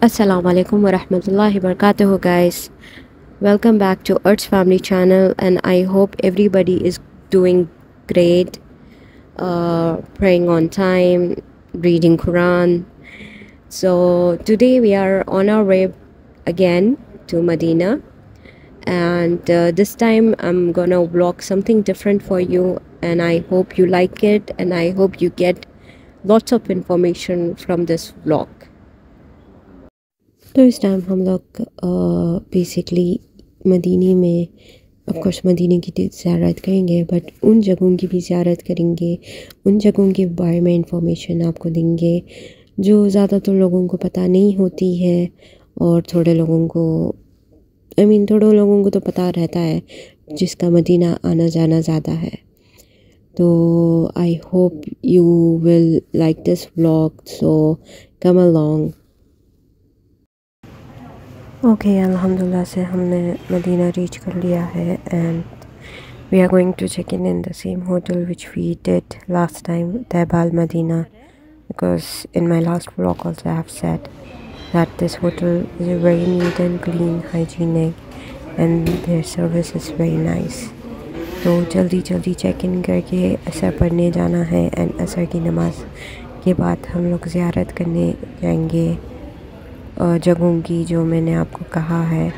Assalamu alaikum wa rahmatullahi wa barakatuh guys. Welcome back to Arts Family channel and I hope everybody is doing great. Uh, praying on time, reading Quran. So today we are on our way again to Medina and uh, this time I'm gonna vlog something different for you and I hope you like it and I hope you get lots of information from this vlog. तो इस time हम लोग basically मदीने में of course मदीने की ज़्यारत करेंगे but उन जगहों की भी ज़्यारत करेंगे उन जगहों के बारे में इंफॉर्मेशन आपको देंगे जो ज़्यादातर लोगों को पता नहीं होती है और थोड़े लोगों को आई I मीन mean, थोड़े लोगों को तो पता रहता है जिसका मदीना आना जाना ज़्यादा है। तो I hope you will like this vlog so come along okay अल्हम्दुलिल्लाह से हमने मदीना रीच कर लिया है and we are going to check in in the same hotel which we did last time तहबाल Medina in my last vlog also I have said that this hotel is very neat and clean, hygienic, and their service is very nice. तो जल्दी जल्दी check in करके असर पढ़ने जाना है and असर की नमाज़ के बाद हम लोग ज़्यारत करने जाएँगे। जगहों की जो मैंने आपको कहा है।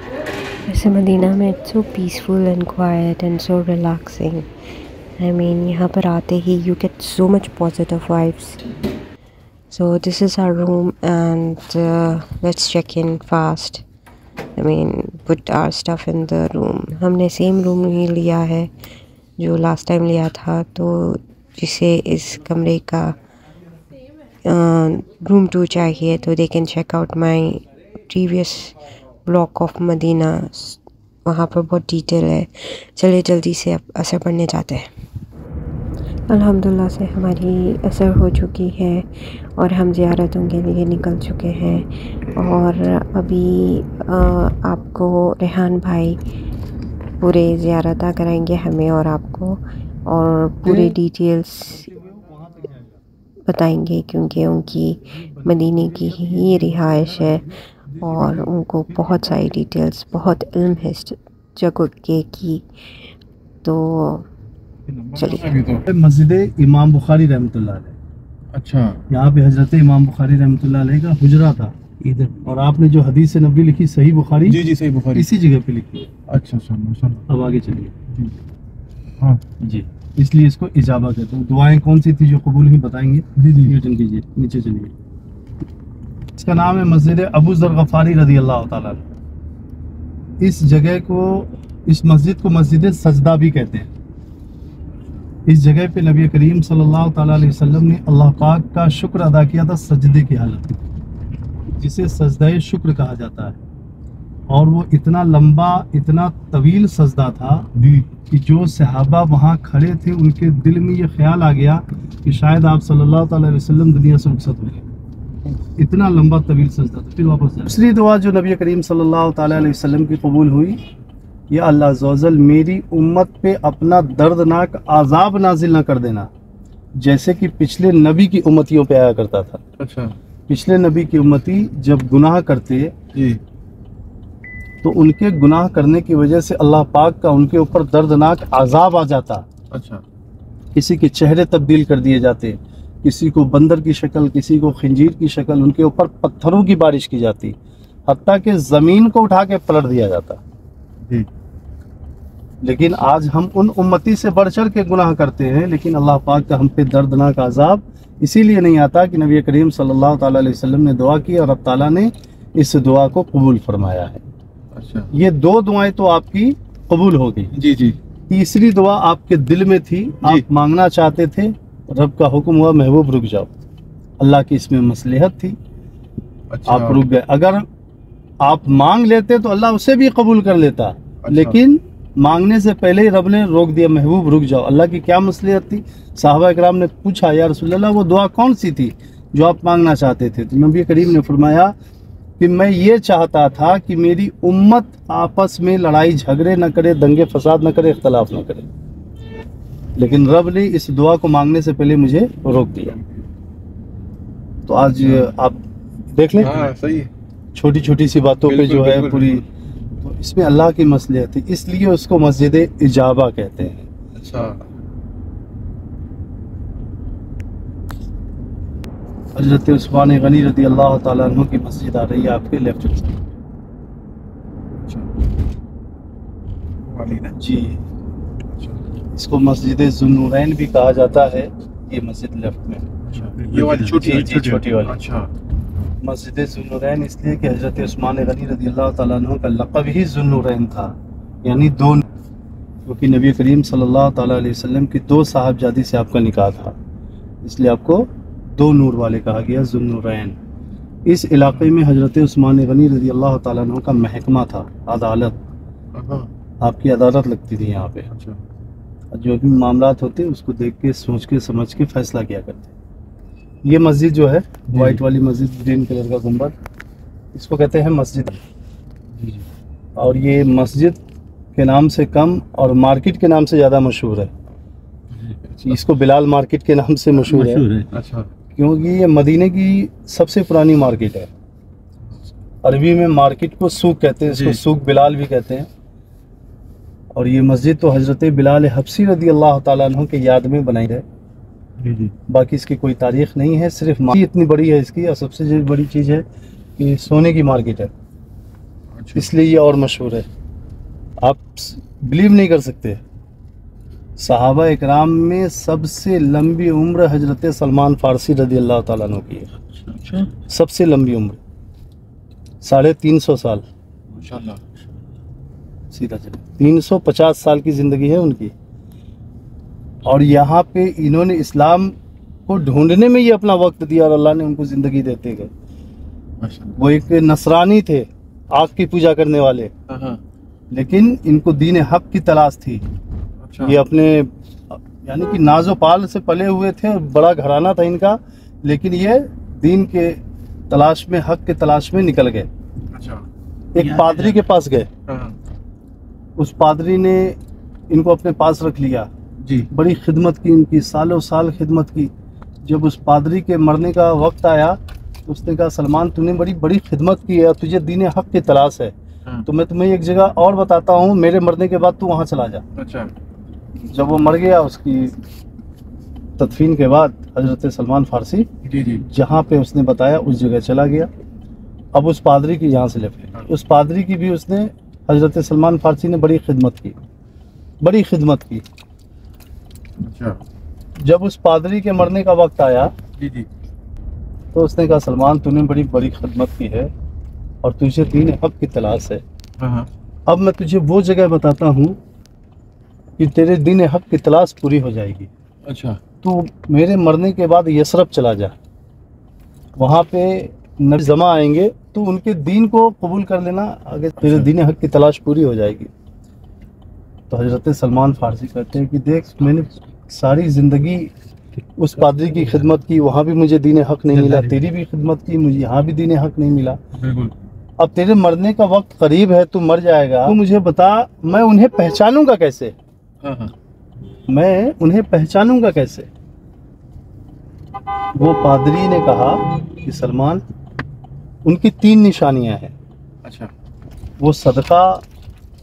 वैसे मदीना में it's so peaceful and quiet and so relaxing I mean यहाँ पर आते ही you get so much positive vibes so this is our room and let's check in fast I mean put our stuff in the room हमने same room ही लिया है, जो last time लिया था तो जिसे इस कमरे का रूम टू चाहिए तो they can check out my previous vlog of Medina वहाँ पर बहुत डिटेल है। चलिए जल्दी से अब असर पढ़ने जाते हैं। अल्हम्दुलिल्लाह से हमारी असर हो चुकी है और हम ज़्यारतों के लिए निकल चुके हैं। और अभी आ, आपको रेहान भाई पूरे ज़्यारत कराएँगे हमें और आपको। और पूरे डिटेल्स बताएँगे क्योंकि उनकी मदीने की ही रिहाइश है और उनको बहुत सारी डिटेल्स बहुत इल्म है जगह के की। तो चलिए। मस्जिद इमाम बुखारी रहमतुल्लाह अच्छा। यहाँ पे हज़रत इमाम बुखारी रहमतुल्लाह का हुजरा था। इधर। और आपने जो हदीस नबी लिखी सही बुखारी जी जी सही बुखारी। इसी जगह पे लिखी अच्छा अच्छा अब आगे चलिए। हाँ। जी। इसलिए इसको इजाबा कहते हैं। दुआएँ कौन सी थी जो कबूल ही बताएँगे? जी जी। न्यूटन कीजिए नीचे चलिए। इसका नाम है मस्जिद अबू जर गफारी रज़ी अल्लाह ताला इस जगह को इस मस्जिद को मस्जिद सजदा भी कहते हैं। इस जगह पे नबी करीम सल्लल्लाहु अलैहि वसल्लम ने अल्लाह पाक का शुक्र अदा किया था सजदे की हालत में जिसे सजदा शुक्र कहा जाता है। और वो इतना लंबा इतना तवील सजदा था कि जो सहाबा वहाँ खड़े थे उनके दिल में ये ख्याल आ गया कि शायद आप सल्लल्लाहु अलैहि वसल्लम दुनिया से रुखसत हो गए इतना लंबा तवील सजदा था। फिर वापस दूसरी दुआ जो नबी करीम सल्लल्लाहु अलैहि वसल्लम की कबूल हुई या अल्लाह जोजल मेरी उम्मत पे अपना दर्दनाक आज़ाब नाजिल ना कर देना। जैसे कि पिछले नबी की उम्मतियों पे आया करता था। अच्छा। पिछले नबी की उम्मती जब गुनाह करते जी। तो उनके गुनाह करने की वजह से अल्लाह पाक का उनके ऊपर दर्दनाक आज़ाब आ जाता। अच्छा। किसी के चेहरे तब्दील कर दिए जाते किसी को बंदर की शक्ल किसी को खंजीर की शक्ल उनके ऊपर पत्थरों की बारिश की जाती हती कि ज़मीन को उठा के पलट दिया जाता। लेकिन आज हम उन उम्मती से बढ़ चढ़ के गुनाह करते हैं लेकिन अल्लाह पाक का हम पे दर्दनाक आज़ाब इसीलिए नहीं आता कि नबी करीम सल्लल्लाहु अलैहि वसल्लम ने दुआ की और अब ताला ने इस दुआ को कबूल फरमाया है। अच्छा। ये दो दुआएँ तो आपकी कबूल हो गई। जी जी। तीसरी दुआ आपके दिल में थी आप मांगना चाहते थे रब का हुक्म हुआ महबूब रुक जाओ। अल्लाह की इसमें मसलहत थी। अच्छा। आप रुक गए। अगर आप मांग लेते तो अल्लाह उसे भी कबूल कर लेता। अच्छा। लेकिन मांगने से पहले ही रब ने रोक दिया महबूब रुक जाओ। अल्लाह की क्या मसलियत थी? साहबा कराम ने पूछा या रसोल्ला वो दुआ कौन सी थी जो आप मांगना चाहते थे? तो नबी करीम ने फरमाया कि मैं ये चाहता था कि मेरी उम्मत आपस में लड़ाई झगड़े न करे दंगे फसाद न करे इख्तलाफ न करे। लेकिन रब ने इस दुआ को मांगने से पहले मुझे रोक दिया। तो आज आप देख लें। हाँ सही छोटी छोटी सी बातों पे जो है पूरी तो इसमें अल्लाह की मसलियत है इसलिए उसको मस्जिद इजाबा कहते हैं। अच्छा। हज़रत उस्मान गनी रदी अल्लाह अन्हु की मस्जिद आ रही है आपके लेफ़्ट जी। इसको मस्जिद जुन्नूरैन भी कहा जाता है ये मस्जिद लेफ़्ट में। अच्छा। ये वाली छोटी छोटी वाली। अच्छा। मस्जिद जुन्नूरैन इसलिए कि हज़रत उस्मान गनी रदी अल्लाह अन्हु का लक़ब ही जुन्नूरैन था यानी दो क्योंकि नबी करीम सल्लल्लाहु ताला अलैहि वसल्लम की दो साहबजादी से आपका निकाह था इसलिए आपको दो नूर वाले कहा गया जुन्नूरैन इस इलाके में हज़रत उस्मान गनी रज़ी अल्लाह तआला का महकमा था अदालत। आपकी अदालत लगती थी यहाँ पे। अच्छा। जो भी मामला होते उसको देख के सोच के समझ के फैसला किया करते। ये मस्जिद जो है वाइट वाली मस्जिद ग्रीन कलर का गुंबद इसको कहते हैं मस्जिद। और ये मस्जिद के नाम से कम और मार्केट के नाम से ज़्यादा मशहूर है। इसको बिलाल मार्केट के नाम से मशहूर है। अच्छा। क्योंकि ये मदीने की सबसे पुरानी मार्केट है। अरबी में मार्केट को सूख कहते हैं इसको। सूक बिलाल भी कहते हैं। और ये मस्जिद तो हज़रत बिलाल हफ्सी रदी अल्लाह अन्हु के याद में बनाई है। जी जी। बाकी इसकी कोई तारीख नहीं है सिर्फ़ मार्केट इतनी बड़ी है इसकी और सबसे बड़ी चीज़ है कि सोने की मार्केट है। अच्छा। इसलिए ये और मशहूर है। आप बिलीव नहीं कर सकते। सहाबा इकराम में सबसे लंबी उम्र हज़रत सलमान फारसी रदी अल्लाह अन्हु की है। अच्छा। सबसे लंबी उम्र। साढ़े तीन सौ साल। सीधा चले तीन सौ पचास साल की ज़िंदगी है उनकी। और यहाँ पे इन्होंने इस्लाम को ढूँढने में ही अपना वक्त दिया और अल्लाह ने उनको ज़िंदगी देते गए। वो एक नसरानी थे आग की पूजा करने वाले। हाँ हाँ। लेकिन इनको दीन हक की तलाश थी। अच्छा। ये अपने यानी कि नाजो पाल से पले हुए थे बड़ा घराना था इनका लेकिन ये दीन के तलाश में हक के तलाश में निकल गए। अच्छा। एक पादरी के पास गए। हाँ। उस पादरी ने इनको अपने पास रख लिया। जी। बड़ी खिदमत की इनकी सालों साल खिदमत की। जब उस पादरी के मरने का वक्त आया तो उसने कहा सलमान तूने बड़ी बड़ी खिदमत की है और तुझे दीन हक की तलाश है। हाँ। तो मैं तुम्हें एक जगह और बताता हूँ मेरे मरने के बाद तू वहाँ चला जा। अच्छा। जब वो मर गया उसकी तदफीन के बाद हज़रत सलमान फारसी जी जी। जहाँ पे उसने बताया उस जगह चला गया। अब उस पादरी की यहाँ से लेफ़्ट उस पादरी की भी उसने हज़रत सलमान फारसी ने बड़ी खिदमत की। बड़ी खिदमत की। अच्छा। जब उस पादरी के मरने का वक्त आया जी जी। तो उसने कहा सलमान तूने बड़ी बड़ी खिदमत की है और तुझे दीन हक की तलाश है। हाँ हाँ। अब मैं तुझे वो जगह बताता हूँ कि तेरे दीन हक की तलाश पूरी हो जाएगी। अच्छा। तू मेरे मरने के बाद यसरफ चला जा। वहाँ पे नबी जमा आएँगे तो उनके दीन को कबूल कर लेना आगे तेरे अच्छा। दीन हक की तलाश पूरी हो जाएगी। तो हज़रत सलमान फारसी कहते हैं कि देख मैंने सारी ज़िंदगी उस पादरी की खिदमत की वहाँ भी मुझे दीन हक नहीं मिला तेरी भी खिदमत की मुझे यहाँ भी दीन हक नहीं मिला। अब तेरे मरने का वक्त करीब है तू मर जाएगा। तू मुझे बता मैं उन्हें पहचानूँगा कैसे? मैं उन्हें पहचानूँगा कैसे? वो पादरी ने कहा कि सलमान उनकी तीन निशानियाँ हैं। अच्छा। वो सदका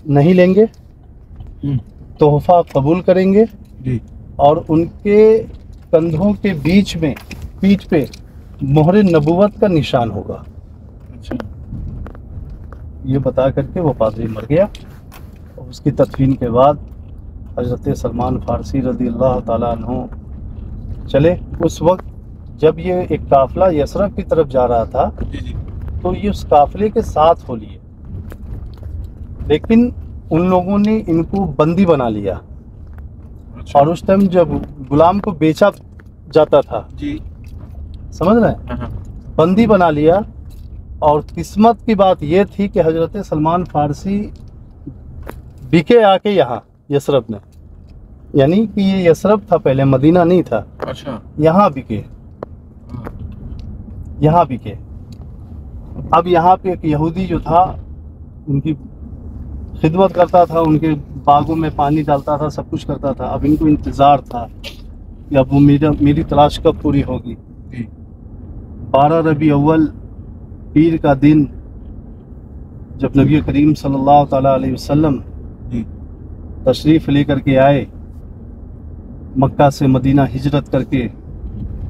नहीं लेंगे हम्म, तोहफा कबूल करेंगे जी। और उनके कंधों के बीच में पीठ पे मोहर नबूवत का निशान होगा। अच्छा। ये बता करके वो पादरी मर गया और उसकी तदफीन के बाद हज़रत सलमान फारसी रदी अल्लाह अन्हु चले। उस वक्त जब ये एक काफिला यसरफ की तरफ़ जा रहा था तो ये उस काफिले के साथ हो लिए। लेकिन उन लोगों ने इनको बंदी बना लिया। अच्छा। और उस टाइम जब गुलाम को बेचा जाता था जी। समझ रहे हैं? हाँ हाँ। बंदी बना लिया। और किस्मत की बात यह थी कि हज़रत सलमान फारसी बिके आके यहाँ। यसरफ ने। यानी कि ये यसरफ था पहले मदीना नहीं था। अच्छा। यहाँ बिके हाँ, यहाँ बिके अब यहाँ पे एक यहूदी जो था उनकी खिदमत करता था उनके बागों में पानी डालता था सब कुछ करता था। अब इनको इंतज़ार था कि अब वो मेरा मेरी तलाश कब पूरी होगी। बारह रबी अव्वल पीर का दिन जब नबी करीम सल्लल्लाहु अलैहि वसल्लम तशरीफ़ लेकर के आए मक्का से मदीना हिजरत करके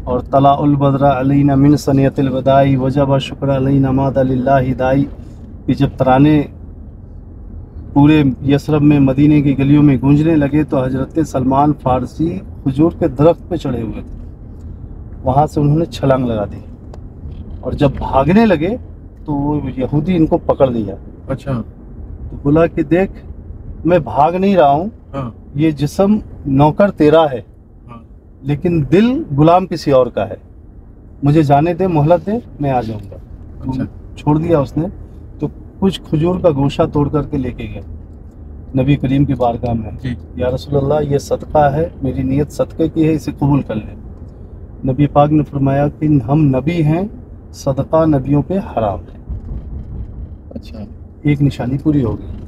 और तला उल बदरा अलैना मिन सनियतिल वदाई वजब शुक्र अलैना माद दाई कि जब तराने पूरे यसरब में मदीने की गलियों में गूंजने लगे तो हज़रत सलमान फारसी खजूर के दरख्त पे चढ़े हुए थे। वहाँ से उन्होंने छलांग लगा दी। और जब भागने लगे तो वो यहूदी इनको पकड़ लिया। अच्छा। तो बोला कि देख मैं भाग नहीं रहा हूँ। हाँ। ये जिसम नौकर तेरा है। हाँ। लेकिन दिल गुलाम किसी और का है। मुझे जाने दे मोहलत दे मैं आ जाऊँगा। अच्छा। छोड़ दिया उसने। तो कुछ खजूर का गोशा तोड़ करके लेके गए नबी करीम की बारगाह में। या रसूलुल्लाह ये सदका है। मेरी नीयत सदक़े की है इसे कबूल कर ले। नबी पाक ने फरमाया कि हम नबी हैं सदका नबियों पे हराम है। अच्छा। एक निशानी पूरी होगी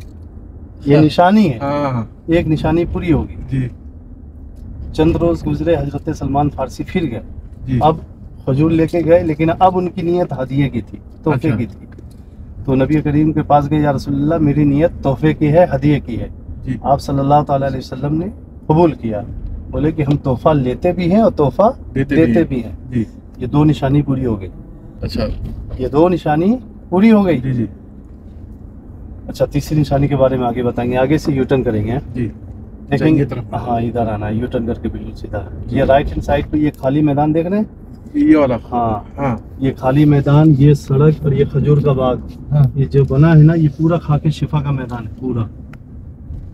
ये हाँ। निशानी है। हाँ एक निशानी पूरी होगी। जी। चंद रोज गुजरे हज़रत सलमान फारसी फिर गए। अब खजूर लेके गए लेकिन अब उनकी नीयत हदिये की थी तोहफे अच्छा। की थी। तो नबी करीम के पास गए या रसूलुल्लाह मेरी नीयत तोहफे की है हदिये की है। आप सल्लल्लाहु अलैहि वसल्लम ने कबूल किया। बोले कि हम तोहफा लेते भी हैं और तोहफा देते देते, भी हैं। हैं ये दो निशानी पूरी हो गई। अच्छा। ये दो निशानी पूरी हो गई। जी जी। अच्छा तीसरी निशानी के बारे में आगे बताएँगे। आगे से यू टर्न करेंगे। जी। देखेंगे तरफ़। हाँ इधर आना है। यू टर्न करके बिल्कुल सीधा। ये राइट हैंड साइड पे ये खाली मैदान देख रहे हैं? ये वाला। हाँ। हाँ। ये खाली मैदान ये सड़क और ये खजूर का बाग। हाँ। ये जो बना है ना ये पूरा खाके शिफा का मैदान है पूरा।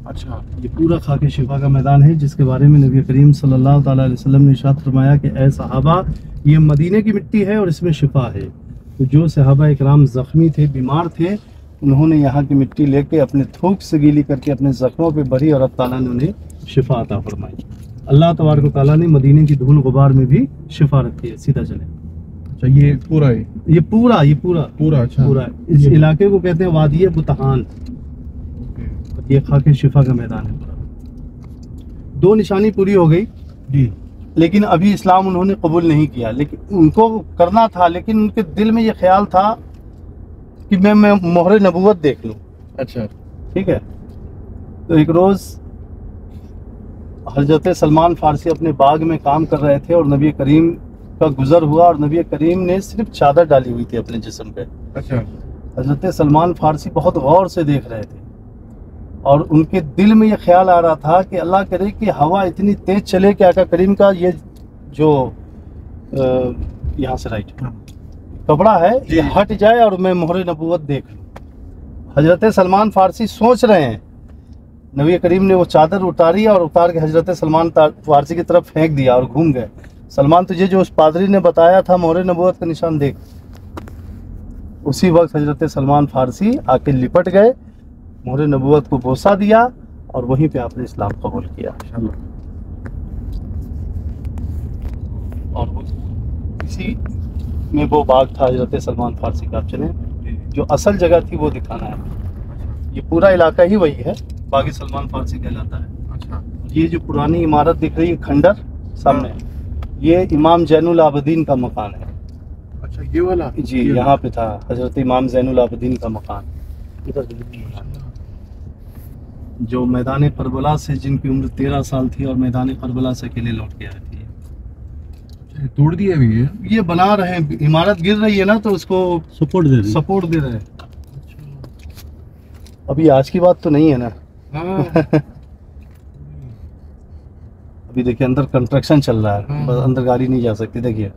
अच्छा। ये पूरा खाके शिफा का मैदान है जिसके बारे में नबी करीम सल्लल्लाहु अलैहि वसल्लम ने इरशाद फरमाया कि ए सहाबा ये मदीने की मिट्टी है और इसमें शिफा है। तो जो सहाबा इकराम जख्मी थे बीमार थे उन्होंने यहाँ की मिट्टी लेके अपने थूक से गीली करके अपने जख्मों पे भरी और अब ताला ने उन्हें शिफा अता फरमाई। अल्लाह तबारक ताला ने मदीने की धूल गुबार में भी शिफा रखी है सीधा चले। अच्छा ये पूरा है? ये पूरा ये पूरा। पूरा अच्छा। पूरा। इस इलाके को कहते हैं वादिय बुतहान। ये खाके शिफा का मैदान है। पूरा दो निशानी पूरी हो गई। जी। लेकिन अभी इस्लाम उन्होंने कबूल नहीं किया। लेकिन उनको करना था लेकिन उनके दिल में ये ख्याल था कि मैं मैं मोहर नबूवत देख लूँ। अच्छा। ठीक है? तो एक रोज़ हज़रत सलमान फारसी अपने बाग में काम कर रहे थे और नबी करीम का गुजर हुआ और नबी करीम ने सिर्फ़ चादर डाली हुई थी अपने जिसम पे। अच्छा। हज़रत सलमान फारसी बहुत गौर से देख रहे थे और उनके दिल में ये ख्याल आ रहा था कि अल्लाह करे कि हवा इतनी तेज चले कि आका करीम का ये जो यहाँ से राइट हाँ। कपड़ा है ये हट जाए और मैं मोहर नबूत देख लूँ। हज़रत सलमान फारसी सोच रहे हैं। नबी करीम ने वो चादर उतारी और उतार के हज़रत सलमान फारसी की तरफ़ फेंक दिया और घूम गए। सलमान तुझे जो उस पादरी ने बताया था मोहर नबूत का निशान देख। उसी वक्त हज़रत सलमान फारसी आके लिपट गए मोहर नबूत को बोसा दिया और वहीं पे आपने इस्लाम कबूल किया। और इसी में वो बाग था हज़रत सलमान फारसी का चले। जो असल जगह थी वो दिखाना है। ये पूरा इलाका ही वही है बागी सलमान फारसी कहलाता है। अच्छा। ये जो पुरानी इमारत दिख रही है खंडर सामने ये इमाम जैनुल आबदीन का मकान है। अच्छा ये वाला? जी यहाँ पे था हज़रत इमाम जैनुल आबदीन का मकान। इधर जो मैदान करबला से जिनकी उम्र तेरह साल थी और मैदान करबला से अकेले लौट के आए थे। तोड़ दिया अभी ये ये बना रहे हैं इमारत गिर रही है ना तो उसको सपोर्ट दे रही सपोर्ट दे रहे हैं। अभी आज की बात तो नहीं है ना? हाँ। अभी देखिए अंदर कंस्ट्रक्शन चल रहा है। हाँ। बस अंदर गाड़ी नहीं जा सकती देखिए।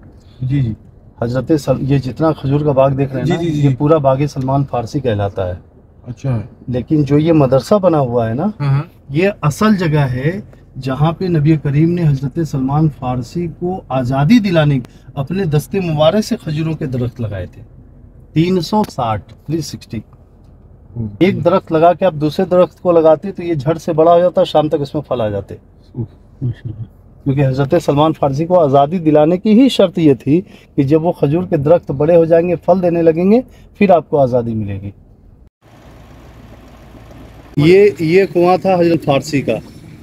जी जी। हज़रत सल, ये जितना खजूर का बाग देख रहे हैं जी, ना जी, जी। ये पूरा बाग सलमान फारसी कहलाता है। अच्छा। लेकिन जो ये मदरसा बना हुआ है ना हाँ हाँ। ये असल जगह है जहाँ पे नबी करीम ने हज़रत सलमान फारसी को आज़ादी दिलाने अपने दस्ते मुबारक से खजूरों के दरख्त लगाए थे। 360 360 एक दरख्त लगा के आप दूसरे दरख्त को लगाते तो ये झड़ से बड़ा हो जाता शाम तक इसमें फल आ जाते। क्योंकि हज़रत सलमान फारसी को आज़ादी दिलाने की ही शर्त ये थी कि जब वो खजूर के दरख्त बड़े हो जाएँगे फल देने लगेंगे फिर आपको आज़ादी मिलेगी। ये ये कुआँ था हज़रत फारसी का।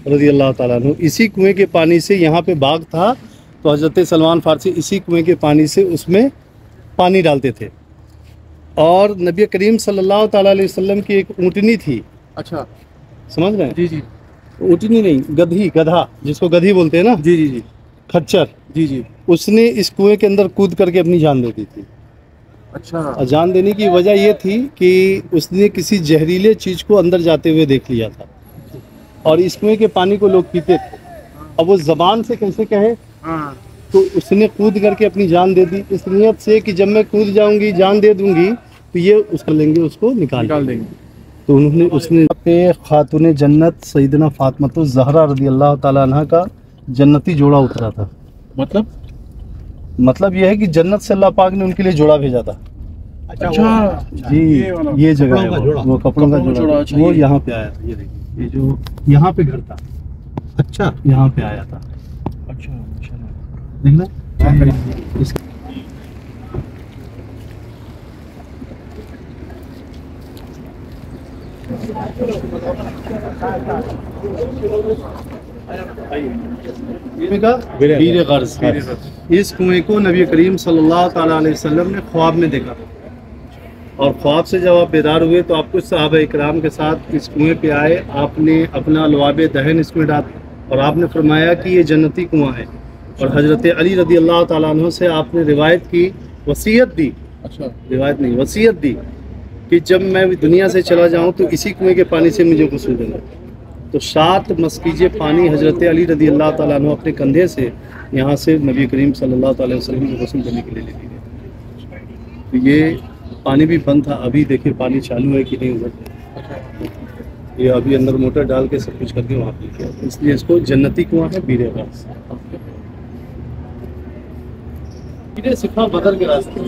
रज़ी अल्लाह अन्हु। इसी कुएँ के पानी से यहाँ पे बाग था तो हज़रत सलमान फारसी इसी कुएँ के पानी से उसमें पानी डालते थे। और नबी करीम सल्लल्लाहु अलैहि वसल्लम की एक ऊँटनी थी। अच्छा। समझ रहे हैं? जी जी। ऊँटनी नहीं गधी गधा जिसको गधी बोलते हैं ना? जी जी जी। खच्चर। जी जी। उसने इस कुएँ के अंदर कूद करके अपनी जान दे दी थी। अच्छा। और जान देने की वजह यह थी कि उसने किसी जहरीले चीज़ को अंदर जाते हुए देख लिया था। और इस कुएँ के पानी को लोग पीते थे। अब वो जबान से कैसे कहे? हाँ। तो उसने कूद करके अपनी जान दे दी। इस नीयत से कि जब मैं कूद जाऊँगी जान दे दूँगी तो ये उसको लेंगे उसको निकाल निकाल देंगे। तो उन्होंने उसने पे खातून जन्नत सईदना फातमत जहरा रदी अल्लाह ताला का जन्नती जोड़ा उतरा था। मतलब? मतलब यह है कि जन्नत से अल्लाह पाक ने उनके लिए जोड़ा भेजा था। अच्छा जी ये, जगह है वो, वो कपड़ों का जोड़ा। अच्छा, वो यहाँ पे आया था ये देखिए ये जो यहाँ पे घर था। अच्छा। यहाँ पे आया था। अच्छा गर्ज। वीर इस कुएँ को नबी करीम सल्लल्लाहु अलैहि वसल्लम ने ख्वाब में देखा। और ख्वाब से जब आप बेदार हुए तो आप कुछ साहब इकराम के साथ इस कुएँ पे आए आपने अपना लवाब दहन इसमें डाल और आपने फरमाया कि ये जन्नती कुआँ है। और हज़रत अली रदी अल्लाह अन्हु से आपने रिवायत की वसीयत दी। अच्छा। रिवायत नहीं वसीयत दी कि जब मैं दुनिया से चला जाऊँ तो इसी कुएँ के पानी से मुझे गसूल देना तो सात मस्कीजे पानी हज़रत अली रदी अल्लाह तु अपने कंधे से यहाँ से नबी करीम सल्ला अलैहि वसल्लम को गसूल देने के लिए लेके गए तो ये पानी भी बंद था अभी देखिए पानी चालू है कि नहीं उधर ये अभी अंदर मोटर डाल के सब कुछ करके वहाँ पे किया। इसलिए इसको जन्नती कुआँ है बीरे सिखा के रास्ते।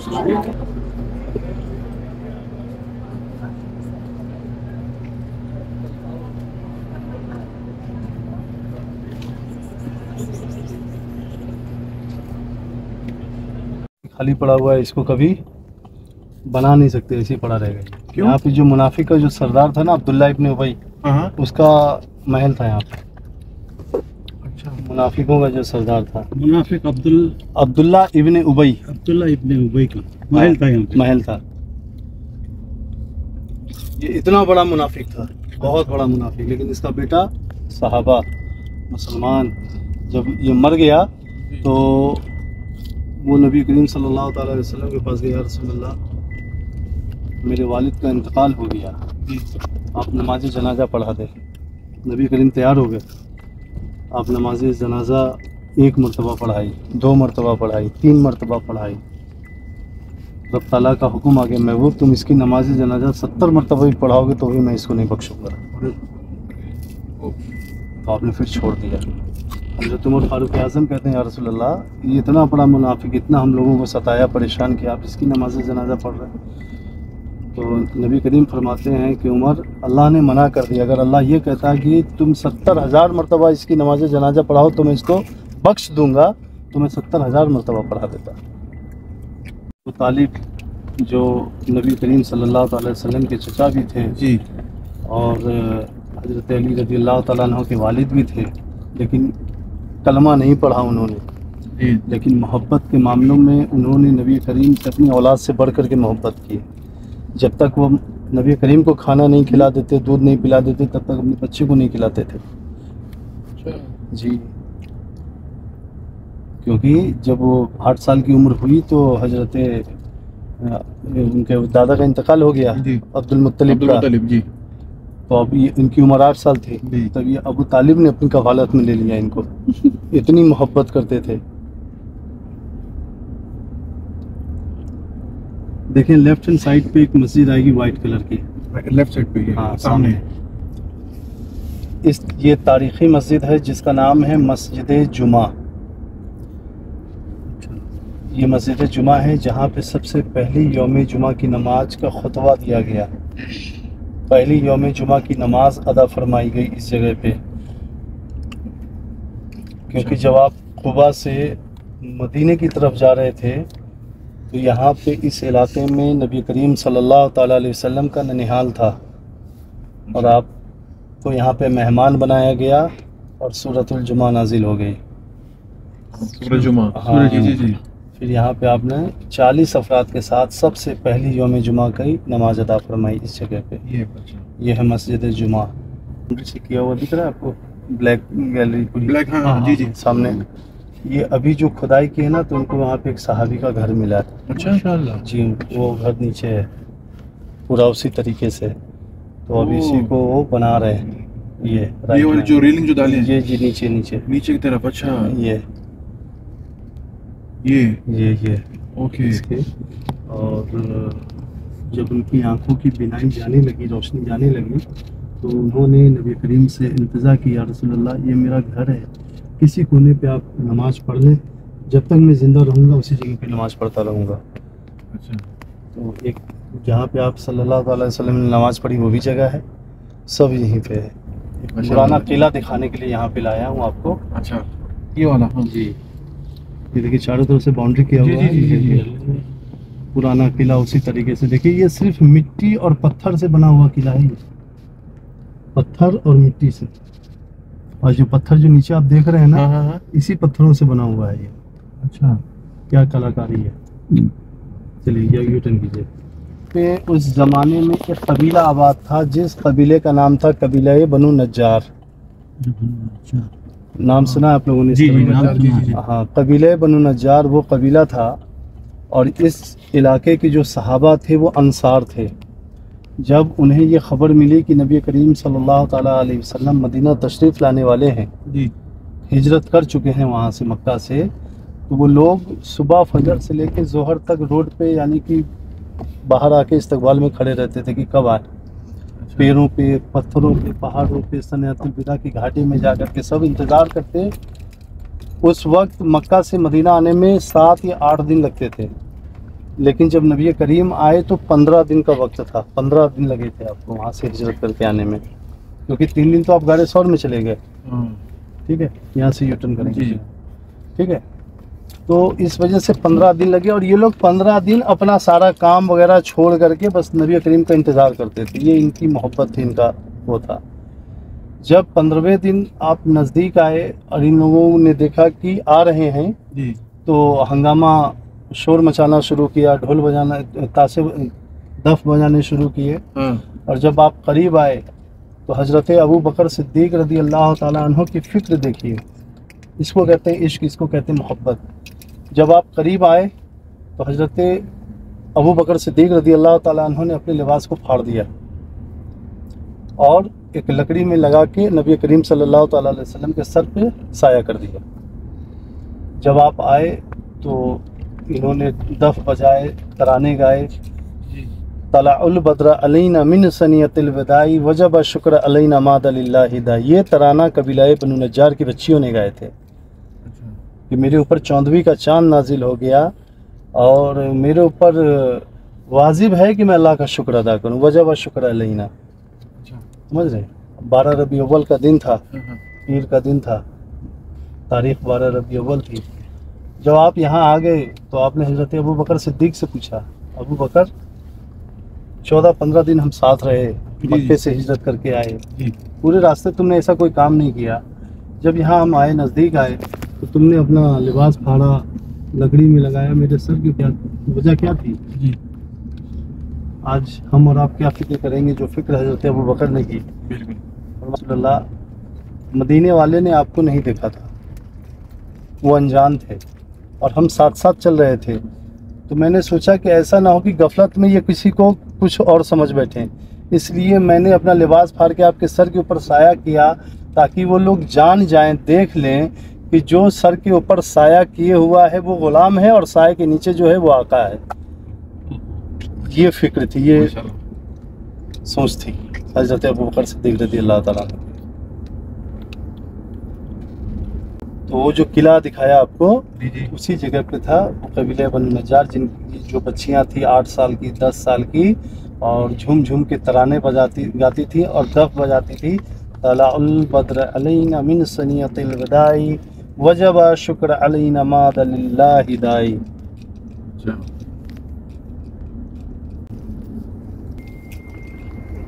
खाली पड़ा हुआ है इसको कभी बना नहीं सकते ऐसे ही पड़ा रहेगा? यहाँ पे जो मुनाफिक का जो सरदार था ना अब्दुल्ला इब्ने उबई हाँ। उसका महल था यहाँ पे। अच्छा। मुनाफिकों का जो सरदार था। मुनाफिक अब्दुल अब्दुल्ला इब्ने उबई। अब्दुल्ला इब्ने उबई का महल था यहाँ पे। महल था। ये इतना बड़ा मुनाफिक था बहुत बड़ा मुनाफिक लेकिन इसका बेटा सहाबा मुसलमान जब ये मर गया तो वो नबी करीम सल्लल्लाहु अलैहि वसल्लम के पास गया रसूलुल्लाह। मेरे वालिद का इंतकाल हो गया। आप नमाज़ जनाजा पढ़ा दे। नबी करीम तैयार हो गए। आप नमाज़ जनाजा एक मरतबा पढ़ाई, दो मरतबा पढ़ाई, तीन मरतबा पढ़ाई। रब तला का हुक्म आ गया, महबूब, तुम इसकी नमाज़ जनाजा सत्तर मरतबा भी पढ़ाओगे तो भी मैं इसको नहीं बख्शूँगा। तो आपने फिर छोड़ दिया। हज़रत उमर फारूक आज़म कहते हैं, या रसूलल्लाह, ये इतना बड़ा मुनाफिक, इतना हम लोगों को सताया, परेशान किया, आप इसकी नमाज़ जनाजा पढ़ रहे हैं। तो नबी करीम फरमाते हैं कि उमर अल्लाह ने मना कर दिया। अगर अल्लाह ये कहता कि तुम सत्तर हज़ार मरतबा इसकी नमाज़ जनाजा पढ़ाओ तो मैं इसको बख्श दूँगा तो मैं सत्तर हज़ार मरतबा पढ़ा देता। तो तालिब जो नबी करीम सल्लल्लाहु अलैहि वसल्लम के चचा भी थे जी। और हज़रत अली रज़ी अल्लाह अन्हु के वालिद भी थे लेकिन कलमा नहीं पढ़ा उन्होंने। लेकिन मोहब्बत के मामलों में उन्होंने नबी करीम से अपनी औलाद से बढ़ कर के मोहब्बत की। जब तक वो नबी करीम को खाना नहीं खिला देते दूध नहीं पिला देते तब तक अपने बच्चे को नहीं खिलाते थे। जी। क्योंकि जब वो आठ साल की उम्र हुई तो हज़रत उनके दादा का इंतकाल हो गया अब्दुल मुत्तलिब का। जी। तो अब ये इनकी उम्र आठ साल थी। तब ये अबू तालिब ने अपनी कवालत में ले लिया इनको। इतनी मोहब्बत करते थे। देखें लेफ़्ट हैंड साइड पे एक मस्जिद आएगी वाइट कलर की। लेफ़्ट साइड पे हाँ, सामने। इस ये तारीखी मस्जिद है जिसका नाम है मस्जिद जुमा। ये मस्जिद जुमा है जहाँ पे सबसे पहली योम जुमा की नमाज़ का खुतबा दिया गया। पहली योम जुमा की नमाज़ अदा फरमाई गई इस जगह पे। क्योंकि जब आप कुबा से मदीने की तरफ़ जा रहे थे तो यहाँ पे इस इलाके में नबी करीम सल्लल्लाहु अलैहि वसल्लम का ननिहाल था। और आप आपको यहाँ पे मेहमान बनाया गया और सूरतुल जुमा नाजिल हो गई। हाँ। जी जी फिर यहाँ पे आपने 40 अफराद के साथ सबसे पहली योम जुमा की नमाज़ अदा फरमाई इस जगह पे। ये ये है मस्जिद जुमा। किया हुआ दिख रहा है आपको? ब्लैक गैलरी ब्लैक हाँ जी जी। सामने। ये अभी जो खुदाई की है ना तो उनको वहाँ पे एक सहाबी का घर मिला है अच्छा जी वो घर नीचे है पूरा उसी तरीके से। तो अब इसी को वो बना रहे हैं ये ये वाली जो रेलिंग जो डाली है? ये जी नीचे नीचे। नीचे की तरफ़ अच्छा। ये। ये? ये ये। ओके। इसके। और जब उनकी आँखों की बिनाई जाने लगी रोशनी जाने लगी तो उन्होंने नबी करीम से इंतज़ा किया रसूलुल्लाह ये मेरा घर है किसी कोने पे आप नमाज़ पढ़ लें। जब तक मैं ज़िंदा रहूँगा उसी जगह पे नमाज़ पढ़ता रहूँगा। अच्छा। तो एक जहाँ पे आप सल्लल्लाहु अलैहि वसल्लम ने नमाज़ पढ़ी वो भी जगह है। सब यहीं पे है। अच्छा। पुराना किला दिखाने के लिए यहाँ पे लाया हूँ आपको। अच्छा। ये वाला। जी। ये देखिए चारों तरफ़ से बाउंड्री किया हुआ है। पुराना किला उसी तरीके से। देखिए ये सिर्फ़ मिट्टी और पत्थर से बना हुआ किला है। पत्थर और मिट्टी से। और जो पत्थर जो नीचे आप देख रहे हैं ना हाँ हाँ हाँ। इसी पत्थरों से बना हुआ है ये। अच्छा। क्या कलाकारी है। चलिए ये टर्न कीजिए। पे उस जमाने में एक कबीला आबाद था जिस कबीले का नाम था कबीला बनु नज्जार। अच्छा नाम सुना आप लोगों ने जी जी है। हाँ कबीले बनु नजार वो कबीला था और इस इलाके के जो सहाबा थे वो अंसार थे। जब उन्हें ये खबर मिली कि नबी करीम सल्लल्लाहु अलैहि वसल्लम मदीना तशरीफ़ लाने वाले हैं जी। हिजरत कर चुके हैं वहाँ से मक्का से तो वो लोग सुबह फजर से लेकर जोहर तक रोड पे यानी कि बाहर आके इस्तकबाल में खड़े रहते थे कि कब आए। अच्छा। पेड़ों पे पत्थरों पे पहाड़ों पे सनतुलविदा की घाटी में जा कर के सब इंतज़ार करते। उस वक्त मक्का से मदीना आने में सात या आठ दिन लगते थे। लेकिन जब नबी करीम आए तो पंद्रह दिन का वक्त था। पंद्रह दिन लगे थे आपको वहाँ से हिजरत करके आने में। क्योंकि तीन दिन तो आप गाड़े सौर में चले गए। हाँ ठीक है? यहाँ से यूटर्न करेंगे। ठीक है? तो इस वजह से पंद्रह दिन लगे और ये लोग पंद्रह दिन अपना सारा काम वगैरह छोड़ करके बस नबी करीम का इंतज़ार करते थे। ये इनकी मोहब्बत थी इनका वो था। जब पंद्रहवें दिन आप नज़दीक आए और इन लोगों ने देखा कि आ रहे हैं जी। तो हंगामा शोर मचाना शुरू किया ढोल बजाना ताशे दफ बजाने शुरू किए। हाँ। और जब आप करीब आए तो हज़रत अबू बकर सिद्दीक रदी अल्लाह अन्हो की फ़िक्र देखिए। इसको कहते हैं इश्क इसको कहते हैं मोहब्बत। जब आप करीब आए तो हज़रत अबू बकर सिद्दीक रदी अल्लाह अन्हो ने अपने लिबास को फाड़ दिया। और एक लकड़ी में लगा के नबी करीम सल्लल्लाहु अलैहि वसल्लम के सर पे साया कर दिया। जब आप आए तो इन्होंने दफ बजाए तराने गाए। तलाउल अलैना मिन सनियतिल विदाई वजब शुक्र अलैना माद हिदा ये तराना कबीलाए बनु नज्जार की बच्चियों ने गाए थे। अच्छा। कि मेरे ऊपर चौदहवीं का चाँद नाजिल हो गया और मेरे ऊपर वाजिब है कि मैं अल्लाह का शुक्र अदा करूँ। वजब शुक्र अलैना। अच्छा। समझ रहे? बारह रबी अव्वल का दिन था। हाँ हाँ। पीर का दिन था। तारीख बारह रबी अव्वल थी। जब आप यहाँ आ गए तो आपने हज़रत अबू बकर सिद्दीक से पूछा अबू बकर चौदह पंद्रह दिन हम साथ रहे मक्के से हिजरत करके आए। पूरे रास्ते तुमने ऐसा कोई काम नहीं किया। जब यहाँ हम आए नज़दीक आए तो तुमने अपना लिबास फाड़ा लकड़ी में लगाया मेरे सर की क्या वजह क्या थी? जी। आज हम और आप क्या फ़िक्र करेंगे जो फ़िक्र हज़रत अबू बकर ने की? बिल्कुल। मदीने वाले ने आपको नहीं देखा था। वो अनजान थे। और हम साथ साथ चल रहे थे। तो मैंने सोचा कि ऐसा ना हो कि गफलत में ये किसी को कुछ और समझ बैठे। इसलिए मैंने अपना लिबास फाड़ के आपके सर के ऊपर साया किया ताकि वो लोग जान जाएँ देख लें कि जो सर के ऊपर साया किए हुआ है वो गुलाम है और साय के नीचे जो है वो आका है। ये फ़िक्र थी ये सोच थी। हज़रत अबू बकर सिद्दीक रदी अल्लाह ताला अन्हु की। तो वो जो किला दिखाया आपको उसी जगह पे था वो कबीले बन नजार जिनकी जो बच्चियाँ थी आठ साल की दस साल की और झूम झूम के तराने बजाती गाती थी और दफ बजाती थी। तलाउल बद्र अलैना मिन वजब शुक्र अलैना माद लिल्लाहि अच्छा।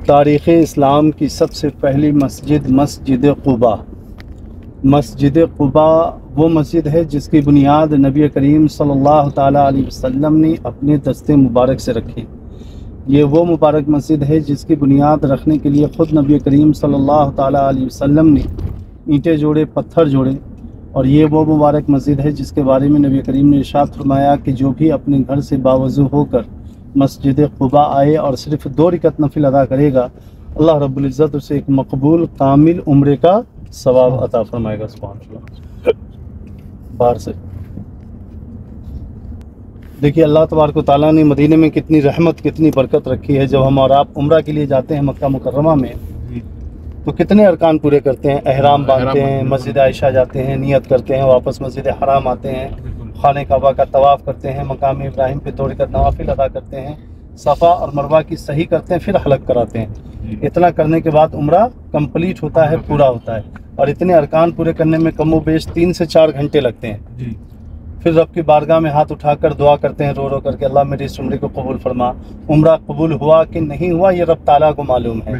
तारीख़ इस्लाम की सबसे पहली मस्जिद मस्जिद क़ुबा। मस्जिद क़ुबा, वो मस्जिद है जिसकी बुनियाद नबी करीम सल्लल्लाहु अलैहि वसल्लम ने अपने दस्ते मुबारक से रखी। ये वो मुबारक मस्जिद है जिसकी बुनियाद रखने के लिए ख़ुद नबी करीम सल्लल्लाहु अलैहि वसल्लम ने ईंटें जोड़े, पत्थर जोड़े और ये वो मुबारक मस्जिद है जिसके बारे में नबी करीम ने इरशाद फरमाया कि जो भी अपने घर से बावजू होकर मस्जिद खुबा आए और सिर्फ़ दो रिकत नफिल अदा करेगा, अल्लाह रब्बुल इज़्ज़त उसे एक मकबूल, कामिल उम्र का सवाब अता फरमाएगा सुभान बाहर से। देखिए अल्लाह तबारक ताला ने मदीने में कितनी रहमत कितनी बरकत रखी है। जब हम और आप उम्र के लिए जाते हैं मक्का मुकर्रमा में तो कितने अरकान पूरे करते हैं? अहराम बांधते हैं मस्जिद आयशा जाते हैं नियत करते हैं वापस मस्जिद हराम आते हैं। खाने काबा का तवाफ़ करते हैं मकाम इब्राहिम पे तोड़कर नवाफिल अदा करते हैं। सफ़ा और मरवा की सही करते हैं फिर हलक कराते हैं। इतना करने के बाद उम्र कंप्लीट होता है पूरा होता है। और इतने अरकान पूरे करने में कमो बेश तीन से चार घंटे लगते हैं। जी। फिर रब की बारगाह में हाथ उठाकर दुआ करते हैं रो रो करके अल्लाह मेरी इस उम्र को कबूल फरमा। उम्र कबूल हुआ कि नहीं हुआ ये रब ताला को मालूम है।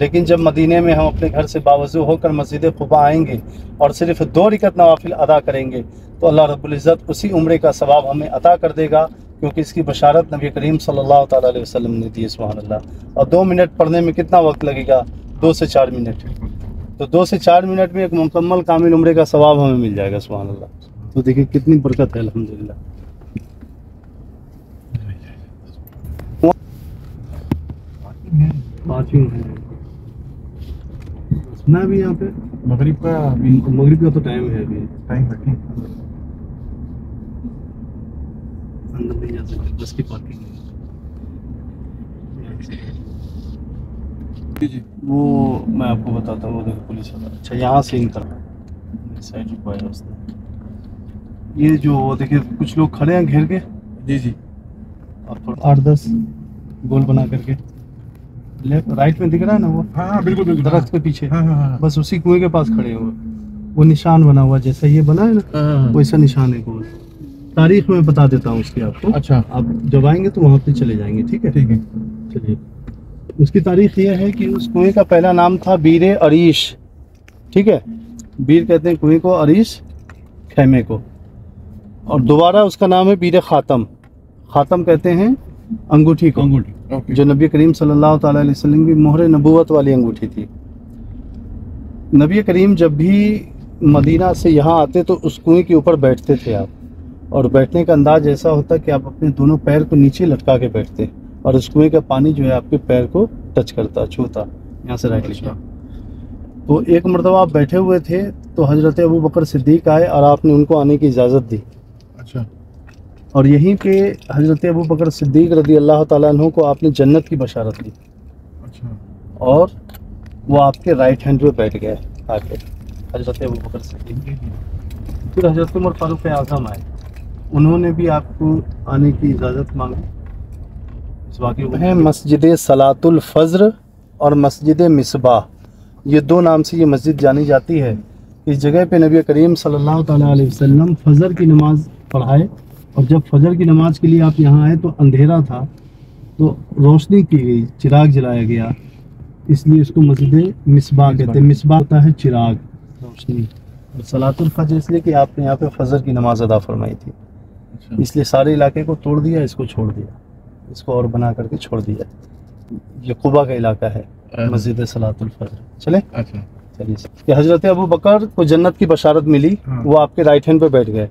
लेकिन जब मदीने में हम अपने घर से बावजू होकर मस्जिद खुबा आएँगे और सिर्फ़ दो रिकत नवाफिल अदा करेंगे तो अल्लाह रब्बुल इज़्ज़त उसी उम्र का सवाब हमें अता कर देगा। क्योंकि इसकी बशारत नबी करीम सल्लल्लाहु अलैहि वसल्लम ने दी है सुभान अल्लाह और दो मिनट पढ़ने में कितना वक्त लगेगा? दो से चार मिनट। तो दो से चार मिनट में एक मुकम्मल कामिल उम्र का सवाब हमें मिल जाएगा सुभान अल्लाह तो देखिए कितनी बरकत है अल्हम्दुलिल्लाह। पार्किंग है। सुना भी यहाँ पे मगरिब का मगरिब का तो टाइम है अभी। टाइम है ठीक। अंदर नहीं जा सकते बस की पार्किंग है। जी जी। वो मैं आपको बताता हूँ वो देखो पुलिस वाला। अच्छा यहाँ से इनकर साइड रुकवाया उसने ये जो वो देखिए कुछ लोग खड़े हैं घेर के? जी जी। और थोड़ा आठ दस गोल बना करके। लेफ़्ट राइट में दिख रहा है ना वो? हाँ हाँ बिल्कुल बिल्कुल। दरख्त के पीछे। हाँ हाँ हाँ। बस उसी कुएँ के पास खड़े हुए। वो निशान बना हुआ जैसा ये बना है ना हाँ, वैसा निशान है कुएँ। तारीख में बता देता हूँ उसकी आपको। अच्छा। आप जब आएँगे तो वहाँ पे चले जाएँगे ठीक है? ठीक है। चलिए। उसकी तारीख यह है कि उस कुएँ का पहला नाम था बीर अरीश ठीक है? बीर कहते हैं कुएँ को अरीश खैमे को। और दोबारा उसका नाम है बीर खातम। खातम कहते हैं अंगूठी को। अंगूठी जो नबी करीम सल्लल्लाहु अलैहि वसल्लम की मोहर नबूवत वाली अंगूठी थी। नबी करीम जब भी मदीना से यहाँ आते तो उस कुएँ के ऊपर बैठते थे आप। और बैठने का अंदाज ऐसा होता है कि आप अपने दोनों पैर को नीचे लटका के बैठते और उस कुएँ का पानी जो है आपके पैर को टच करता छूता। यहाँ से राइट लिखा तो एक मरतबा आप बैठे हुए थे तो हज़रत अबू बकर सिद्दीक आए और आपने उनको आने की इजाज़त दी। अच्छा। और यहीं पे हज़रत अबू बकर सिद्दीक रदी अल्लाह अन्हु को आपने जन्नत की बशारत दी। अच्छा। और वो आपके राइट हैंड पे बैठ गए आके हज़रत अबू बकर सिद्दीक। फिर हज़रत उमर फारूक आज़म आए। उन्होंने भी आपको आने की इजाज़त मांगी? इस वाक़े है मस्जिद सलातुल फज्र और मस्जिद मिसबाह ये दो नाम से ये मस्जिद जानी जाती है। इस जगह पे नबी करीम सल्लल्लाहु अलैहि वसल्लम फजर की नमाज़ पढ़ाए और जब फजर की नमाज़ के लिए आप यहाँ आए तो अंधेरा था तो रोशनी की गई चिराग जलाया गया। इसलिए इसको मस्जिद मिसबाह कहते हैं। मिसबाह होता है चिराग रोशनी। और सलातुल फजर इसलिए कि आपने यहाँ पे फजर की नमाज़ अदा फरमाई थी। इसलिए सारे इलाके को तोड़ दिया इसको छोड़ दिया। इसको और बना करके छोड़ दिया। ये कुबा का इलाका है मस्जिद सलातुल फजर। चले? अच्छा। चलिए कि हज़रत अबू बकर को जन्नत की बशारत मिली हाँ। वो आपके राइट हैंड पे बैठ गए।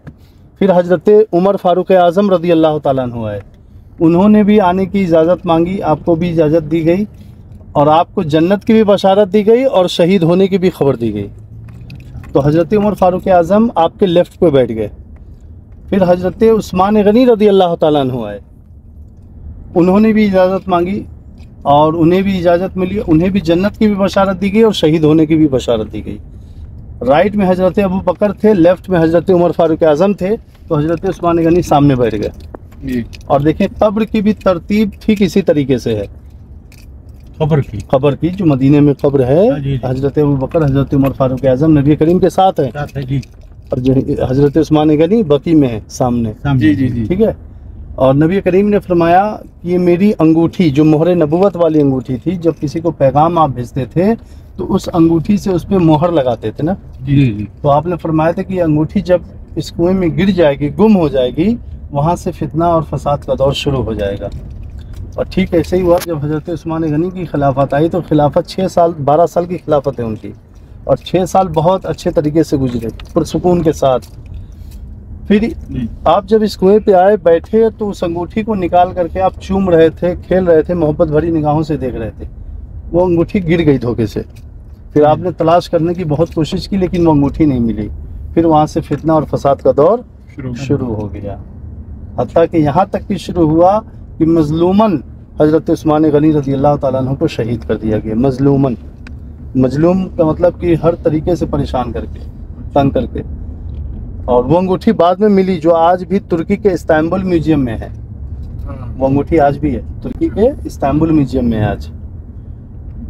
फिर हज़रत उमर फारूक आज़म रदी अल्लाह अन्हु आए। उन्होंने भी आने की इजाज़त मांगी आपको भी इजाज़त दी गई और आपको जन्नत की भी बशारत दी गई और शहीद होने की भी खबर दी गई। तो हज़रत उमर फारूक आज़म आपके लेफ़्ट पे बैठ गए। फिर हज़रत उस्मान गनी रदी अल्लाह अन्हु आए। उन्होंने भी इजाज़त मांगी और उन्हें भी इजाज़त मिली उन्हें भी जन्नत की भी बशारत दी गई और शहीद होने की भी बशारत दी गई। राइट में हज़रत अबू बकर थे लेफ़्ट में हज़रत उमर फारूक आज़म थे तो हज़रत उस्मान गनी सामने बैठ गए। और देखें कब्र की भी तरतीब ठीक इसी तरीके से है। खबर की। कब्र की जो मदीने में कब्र है हाँ। हज़रत अबू बकर हज़रत उमर फारूक आज़म नबी करीम के साथ है। और जो हज़रत उस्मान गनी बकी में है सामने। जी जी जी। ठीक है? और नबी करीम ने फरमाया कि ये मेरी अंगूठी जो मोहर नबूवत वाली अंगूठी थी जब किसी को पैगाम आप भेजते थे तो उस अंगूठी से उस पर मोहर लगाते थे ना? जी जी तो आपने फरमाया था कि ये अंगूठी जब इस कुएँ में गिर जाएगी गुम हो जाएगी वहाँ से फितना और फसाद का दौर शुरू हो जाएगा। और ठीक ऐसे ही हुआ जब हज़रत उस्मान गनी की खिलाफत आई तो खिलाफत छः साल बारह साल की खिलाफत है उनकी। और छः साल बहुत अच्छे तरीके से गुजरे पुरसकून के साथ। फिर आप जब इस कुएँ पे आए बैठे तो उस अंगूठी को निकाल करके आप चूम रहे थे खेल रहे थे मोहब्बत भरी निगाहों से देख रहे थे। वो अंगूठी गिर गई धोखे से। फिर आपने तलाश करने की बहुत कोशिश की लेकिन वो अंगूठी नहीं मिली। फिर वहाँ से फितना और फसाद का दौर शुरू। शुरू हो गया। हती कि यहाँ तक भी शुरू हुआ कि मजलूमन हज़रत उस्मान गनी रज़ी अल्लाह अन्हु को शहीद कर दिया गया। मजलूमन। मजलूम का मतलब कि हर तरीके से परेशान करके, तंग करके। और वो अंगूठी बाद में मिली जो आज भी तुर्की के इस्तांबुल म्यूज़ियम में है। वो अंगूठी आज भी है, तुर्की के इस्तांबुल म्यूज़ियम में है आज।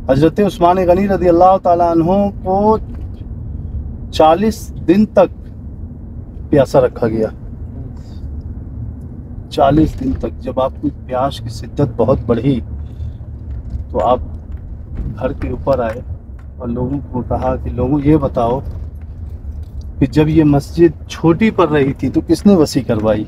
हज़रत उस्मान गनी रदी अल्लाह अन्हु को 40 दिन तक प्यासा रखा गया। 40 दिन तक जब आपकी प्यास की शिद्दत बहुत बढ़ी तो आप घर के ऊपर आए। और लोगों को कहा कि लोगों, ये बताओ कि जब ये मस्जिद छोटी पड़ रही थी तो किसने वसी करवाई?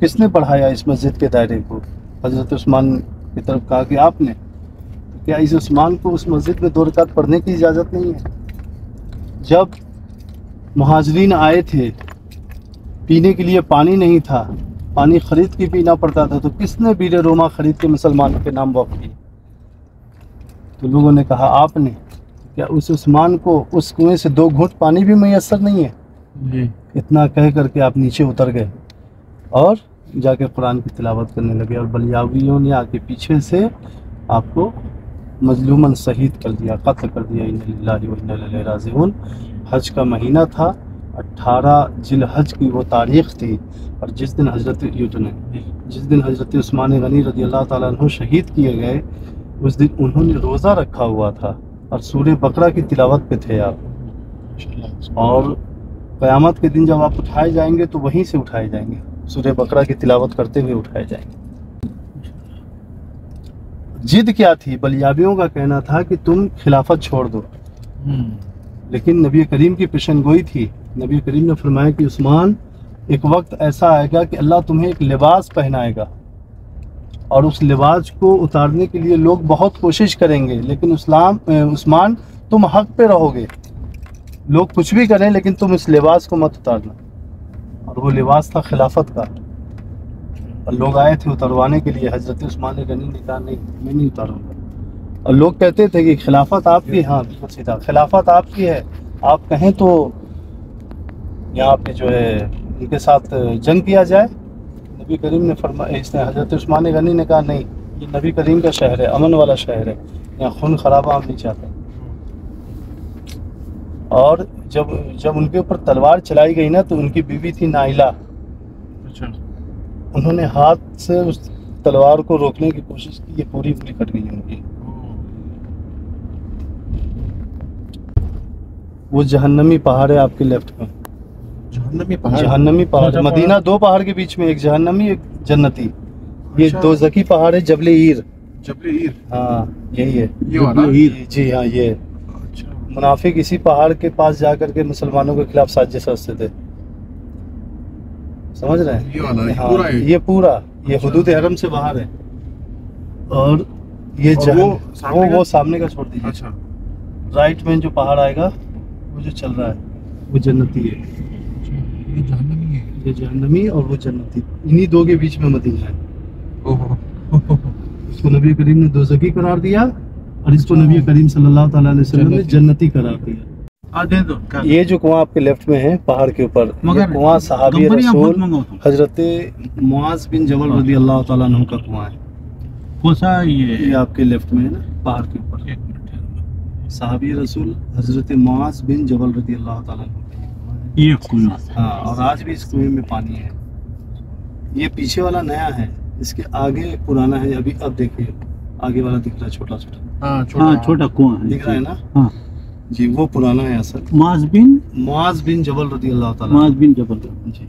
किसने बढ़ाया इस मस्जिद के दायरे को? हज़रत उस्मान की तरफ़ कहा कि आपने। तो क्या इस उस्मान को उस मस्जिद में दो रकात पढ़ने की इजाज़त नहीं है? जब महाजरीन आए थे, पीने के लिए पानी नहीं था, पानी खरीद के पीना पड़ता था तो किसने बीरे रोमा खरीद के मुसलमानों के नाम वक्फ किए? तो लोगों ने कहा, आपने। क्या उस उस्मान को उस कुएँ से दो घूंट पानी भी मैसर नहीं है? जी। इतना कह करके आप नीचे उतर गए और जाके कुरान की तिलावत करने लगे और बलियावियों ने आके पीछे से आपको मजलूमन शहीद कर दिया कत्ल कर दिया। इन हज का महीना था 18 जिल हज की वो तारीख थी और जिस दिन हज़रत यूटने जिस दिन हज़रत उस्मान गनी रदी अल्लाह ताला शहीद किए गए उस दिन उन्होंने रोज़ा रखा हुआ था। और सूर्य बकरा की तिलावत पे थे आप। और क़यामत के दिन जब आप उठाए जाएँगे तो वहीं से उठाए जाएँगे। सूर्य बकरा की तिलावत करते हुए उठाए जाएँगे। जिद क्या थी? बलियाबियों का कहना था कि तुम खिलाफत छोड़ दो। लेकिन नबी करीम की पेशन गोई थी। नबी करीम ने फरमाया कि उस्मान, एक वक्त ऐसा आएगा कि अल्लाह तुम्हें एक लिबास पहनाएगा। और उस लिबास को उतारने के लिए लोग बहुत कोशिश करेंगे, लेकिन उस्लाम उस्मान, तुम हक पे रहोगे। लोग कुछ भी करें, लेकिन तुम इस लिबास को मत उतारना। और वो लिबास था खिलाफत का। और लोग आए थे उतरवाने के लिए, हज़रत उस्मान गनी ने कहा, नहीं मैं नहीं उतारूँगा। और लोग कहते थे कि खिलाफत आपकी हाँ बिल्कुल सीधा खिलाफत आपकी है। आप कहें तो यहाँ पे जो है, उनके साथ जंग किया जाए। नबी करीम ने फरमा इसने हज़रत उस्मान गनी ने कहा नहीं ये नबी करीम का शहर है अमन वाला शहर है यहाँ खून खराबा हम नहीं चाहते। और जब जब उनके ऊपर तलवार चलाई गई ना तो उनकी बीवी थी नाइला। अच्छा। उन्होंने हाथ से उस तलवार को रोकने की कोशिश की ये पूरी पूरी कट गई उनकी। वो जहन्नमी पहाड़ है आपके लेफ़्ट में। जहन्नमी पहाड़। जहन्नमी पहाड़। मदीना दो पहाड़ के बीच में एक जहन्नमी एक जन्नती। ये अच्छा। दो जकी पहाड़ है जबले ईर। जबले ईर। हाँ यही है। ये वाला? ये- जी हाँ ये। अच्छा। मुनाफिक इसी पहाड़ के पास जाकर के मुसलमानों के खिलाफ साजिश रचते थे। समझ रहे हैं? ये वाला ये हाँ, पूरा है? ये पूरा। ये अच्छा। हदूद हरम से बाहर है। और ये और वो वो सामने वो, का? सामने का छोड़ दीजिए। अच्छा। राइट में जो पहाड़ आएगा वो जो चल रहा है वो जन्नती है। अच्छा, ये जहन्नमी है। ये जहन्नमी और वो जन्नती। इन्हीं दो के बीच में मदीना है ओहो। इसको नबी करीम ने दोजकी करार दिया और इसको नबी करीम सल्लल्लाहु अलैहि वसल्लम ने जन्नती। करार दिया। दो ये जो कुआँ आपके लेफ़्ट में है पहाड़ के ऊपर कुआँ सहाबी रसूल हज़रत मुआज बिन जबल रदी अल्लाह ताला का कुआँ है। कौन सा ये ये आपके लेफ़्ट में है ना पहाड़ के ऊपर। सहाबी रसूल हज़रत मुआज बिन जबल रदी अल्लाह ताला का ये कुआँ है ये और आज भी इस कुएँ में पानी है। ये पीछे वाला नया है इसके आगे पुराना है अभी अब देखिए आगे वाला दिख रहा है छोटा छोटा। हाँ छोटा। हाँ छोटा कुआँ है। दिख रहा है ना? हाँ। जी वो पुराना है असल माज बिन? मुआज बिन जबल रदी अल्लाह ताला। माज बिन जबल जी।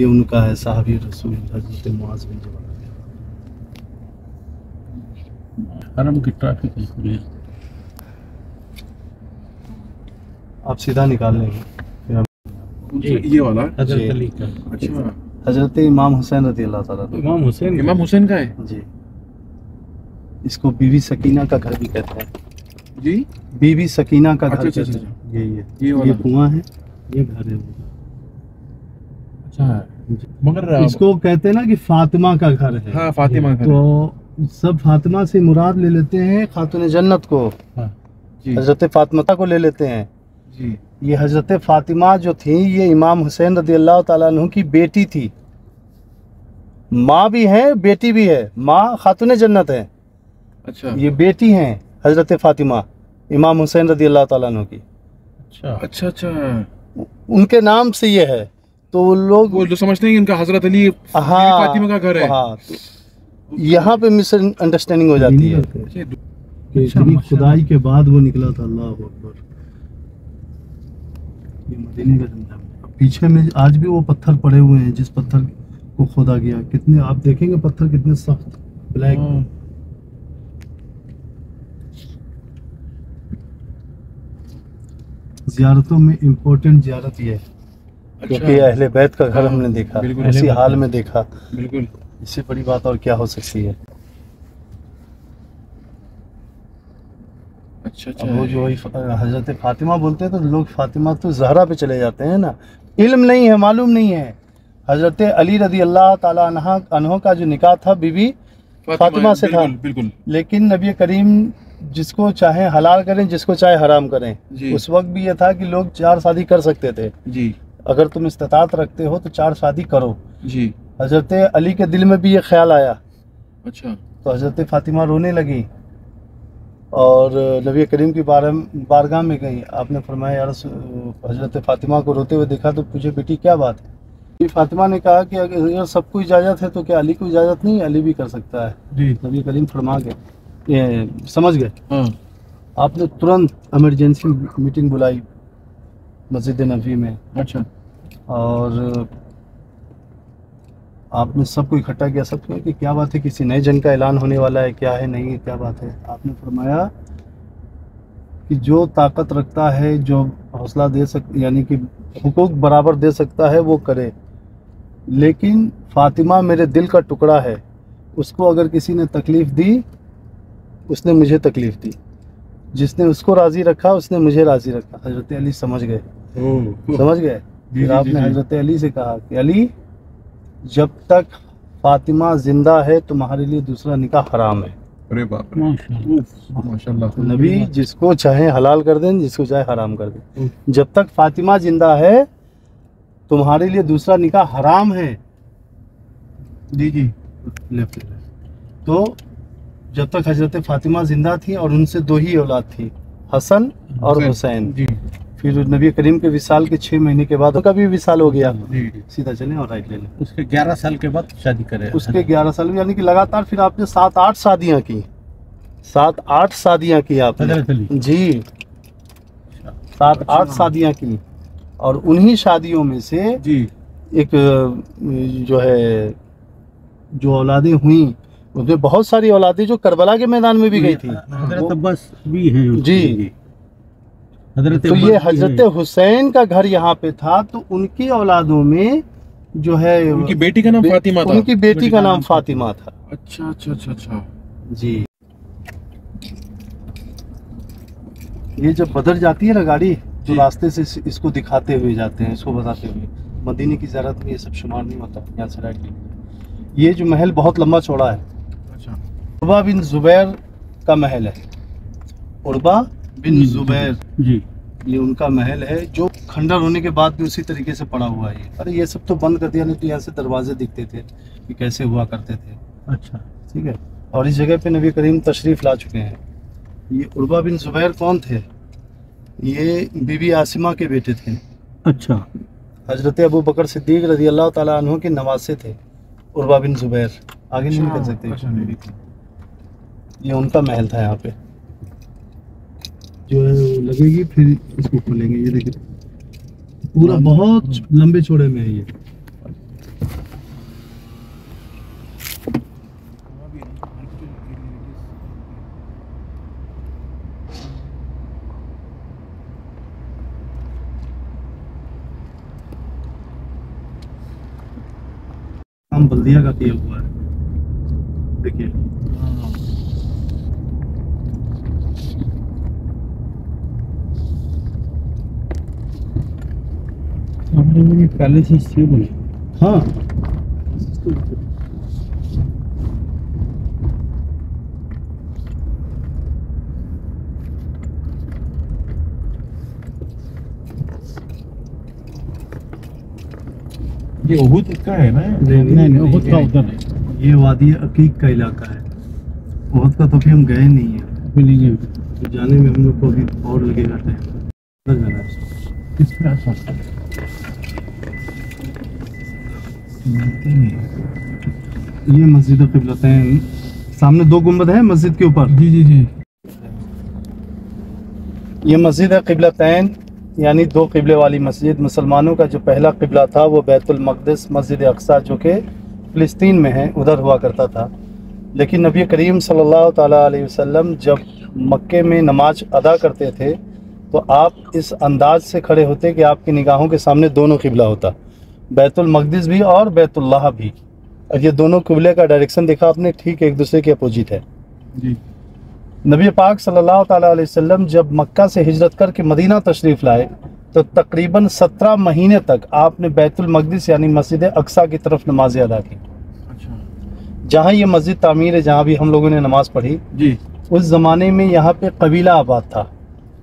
ये उनका है साहबी रसूल हज़रत मुआज बिन जबल। हरम की ट्रैफ़िक है पूरी आप सीधा निकाल लेंगे। ये वाला? हज़रत अली का। अच्छा। हज़रत इमाम हुसैन रदी अल्लाह ताला। इमाम हुसैन इमाम हुसैन का है? जी। इसको बीवी सकीना का घर भी कहते हैं। जी? बीवी सकीना का घर अच्छा, अच्छा, यही है। ये ये कुआँ है। ये घर है अच्छा मगर इसको कहते हैं ना कि फातिमा का घर है। हाँ फातिमा का तो सब फातिमा से मुराद ले लेते हैं खातून जन्नत को। हाँ। जी। हज़रत फातिमा को ले लेते हैं। जी। ये हज़रत फातिमा जो थी ये इमाम हुसैन रदी अल्लाह ताला अन्हु की बेटी थी। माँ भी है बेटी भी है। माँ खातून जन्नत है। अच्छा। ये बेटी हैं हज़रत फातिमा इमाम हुसैन रदी अल्लाह ताला अन्हु की। अच्छा। अच्छा अच्छा। उनके नाम से ये है। तो वो लोग वो जो समझते हैं कि इनका हज़रत अली हाँ। फातिमा का घर है। हाँ। तो यहाँ पे मिस अंडरस्टैंडिंग हो जाती है। अच्छा, कि खुदाई के बाद वो निकला था अल्लाह अकबर। ये मदीने का जंगल पीछे में आज भी वो पत्थर पड़े हुए हैं जिस पत्थर को खोदा गया। कितने आप देखेंगे पत्थर कितने सख्त ब्लैक। हाँ। जियारतों में इम्पोर्टेंट जियारत ये है। क्योंकि अहले बैत का घर हमने देखा बिल्कुल, उसी हाल में देखा। बिल्कुल। इससे बड़ी बात और क्या हो सकती है? अच्छा अब अच्छा वो जो हज़रत फातिमा बोलते हैं तो लोग फातिमा तो जहरा पे चले जाते हैं ना। इल्म नहीं है मालूम नहीं है। हज़रत अली रदी अल्लाह अनहो का जो निकाह था बीबी फातिमा से था। बिल्कुल बिल्कुल। लेकिन नबी करीम जिसको चाहे हलाल करें जिसको चाहे हराम करें। उस वक्त भी ये था कि लोग चार शादी कर सकते थे। जी। अगर तुम इस्तात रखते हो तो चार शादी करो। जी। हज़रत अली के दिल में भी ये ख्याल आया। अच्छा। तो हज़रत फातिमा रोने लगी। और नबी करीम की बार बारगाह में गई। आपने फरमाया यार हज़रत फातिमा को रोते हुए देखा तो पूछे बेटी क्या बात है? फातिमा ने कहा कि अगर सबको इजाज़त है तो क्या अली को इजाज़त नहीं? अली भी कर सकता है। जी। नबी करीम फरमा गए। समझ गए? हाँ आपने तुरंत इमरजेंसी मीटिंग बुलाई मस्जिद नबी में। अच्छा। और आपने सबको इकट्ठा किया सबको कि क्या बात है किसी नए जंग का ऐलान होने वाला है क्या है नहीं है क्या बात है? आपने फरमाया कि जो ताकत रखता है जो हौसला दे सक यानी कि हुकूक बराबर दे सकता है वो करे। लेकिन फातिमा मेरे दिल का टुकड़ा है उसको अगर किसी ने तकलीफ़ दी उसने मुझे तकलीफ़ दी। जिसने उसको राज़ी रखा उसने मुझे राज़ी रखा। हज़रत अली समझ गए। समझ गए? फिर आपने। हज़रत अली से कहा कि अली जब तक फातिमा ज़िंदा है तुम्हारे लिए दूसरा निकाह हराम है। अरे बाप रे। माशाल्लाह। तो नबी जिसको चाहे हलाल कर दें जिसको चाहे हराम कर दें। जब तक फातिमा ज़िंदा है तुम्हारे लिए दूसरा निकाह हराम है। जी जी। लेफ़्ट तो जब तक हज़रत फातिमा ज़िंदा थी और उनसे दो ही औलाद थी हसन और हुसैन। जी। फिर नबी करीम के विशाल के छः महीने के बाद उनका भी विसाल हो गया। सीधा चलें और राइट ले लें। उसके 11 साल के बाद शादी करे। उसके ग्यारह साल में यानी कि लगातार फिर आपने सात आठ शादियाँ की। सात आठ शादियाँ की आपने। जी। सात आठ शादियाँ की। और उन्हीं शादियों में से जी। एक जो है जो औलादें हुई उसमें बहुत सारी औलादें जो करबला के मैदान में भी गई थी। वो- अब्बास भी हैं जी। हज़रत तो ये हज़रत हुसैन का घर यहाँ पे था तो उनकी औलादों में जो है उनकी बेटी का नाम बे- फातिमा था। उनकी बेटी का नाम फातिमा था। अच्छा अच्छा अच्छा अच्छा। जी। ये जब बदर जाती है ना गाड़ी तो रास्ते से इसको दिखाते हुए जाते हैं इसको बताते हुए। मदीने की ज़रूरत में ये सब शुमार नहीं होता यहाँ से राइट ये जो महल बहुत लंबा चौड़ा है। अच्छा। बिन जुबैर का महल है। उर्बा बिन जुबैर। जी ये उनका महल है जो खंडर होने के बाद भी उसी तरीके से पड़ा हुआ है अरे ये सब तो बंद कर दिया नहीं तो यहाँ से दरवाजे दिखते थे कि कैसे हुआ करते थे। अच्छा। ठीक है? और इस जगह पे नबी करीम तशरीफ़ ला चुके हैं। ये उर्बा बिन जुबैर कौन थे? ये बीबी आसिमा के बेटे थे। अच्छा। हज़रत अबू बकर सिद्दीक रज़ी अल्लाह ताला के नवासे थे उर्बा बिन जुबैर। आगे नहीं निकल सकते। अच्छा, ये उनका महल था यहाँ पे। जो है वो लगेगी फिर इसको खोलेंगे ये देखिए। पूरा हाँ। बहुत लंबे चौड़े में है ये। बल्दिया का किया हुआ है। देखिए। सामने में पहले से से बने हाँ। ये उहुद का है ना? नहीं, नहीं नहीं बहुत का उधर है ये वादी अकीक का इलाका है। बहुत का तो अभी हम गए नहीं है। मिली गई तो जाने में हम लोग को अभी और लगेगा टाइम। जाना है उसको। किस पे ऐसा ये मस्जिद किबलतैन सामने दो गुंबद है मस्जिद के ऊपर। जी जी जी। ये मस्जिद है किबलतैन यानी दो किबले वाली मस्जिद मुसलमानों का जो पहला किबला था वो बैतुल मक़दस मस्जिद अक्सा जो कि फ़िलिस्तीन में है उधर हुआ करता था। लेकिन नबी करीम सल्लल्लाहु अलैहि वसल्लम जब मक्के में नमाज़ अदा करते थे तो आप इस अंदाज से खड़े होते कि आपकी निगाहों के सामने दोनों किबला होता। बैतुल मक़दस भी और बैतुल्लाह भी। और ये दोनों किबले का डायरेक्शन देखा आपने ठीक एक दूसरे के अपोजिट है। जी। नबी पाक सल्लल्लाहु अलैहि वसल्लम जब मक्का से हिजरत करके मदीना तशरीफ़ लाए तो तकरीबन सत्रह महीने तक आपने बैतुल मक़दिस यानी मस्जिद अक्सा की तरफ़ नमाज़ें अदा की। अच्छा। जहाँ ये मस्जिद तामीर है जहाँ भी हम लोगों ने नमाज़ पढ़ी जी। उस ज़माने में यहाँ पे कबीला आबाद था।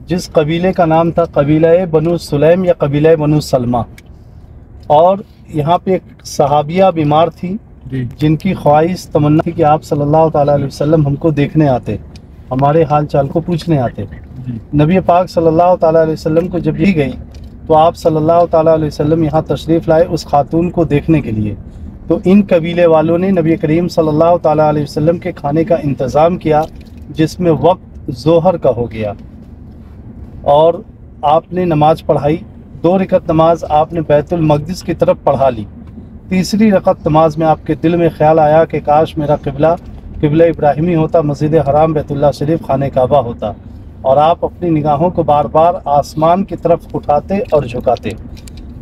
जिस कबीले का नाम था कबीला बनु सुलैम या कबीला बनु सलमा। और यहाँ पे एक सहाबिया बीमार थी जिनकी ख्वाहिश तमन्ना थी कि आप सल्लल्लाहु अलैहि वसल्लम हमको देखने आते हमारे हाल चाल को पूछने आते। नबी पाक सल्लल्लाहु अलैहि वसल्लम को जब ली गई तो आप सल्लल्लाहु अलैहि वसल्लम यहाँ तशरीफ़ लाए उस खातून को देखने के लिए। तो इन कबीले वालों ने नबी करीम सल्लल्लाहु अलैहि वसल्लम के खाने का इंतज़ाम किया जिसमें वक्त जोहर का हो गया। और आपने नमाज़ पढ़ाई दो रकत नमाज़ आपने बैतुल मक़दिस की तरफ़ पढ़ा ली। तीसरी रकत नमाज़ में आपके दिल में ख्याल आया कि काश मेरा किबला किबला इब्राहिमी होता, मस्जिद हराम बैतुल्ला शरीफ खाने काबा होता और आप अपनी निगाहों को बार बार आसमान की तरफ़ उठाते और झुकाते।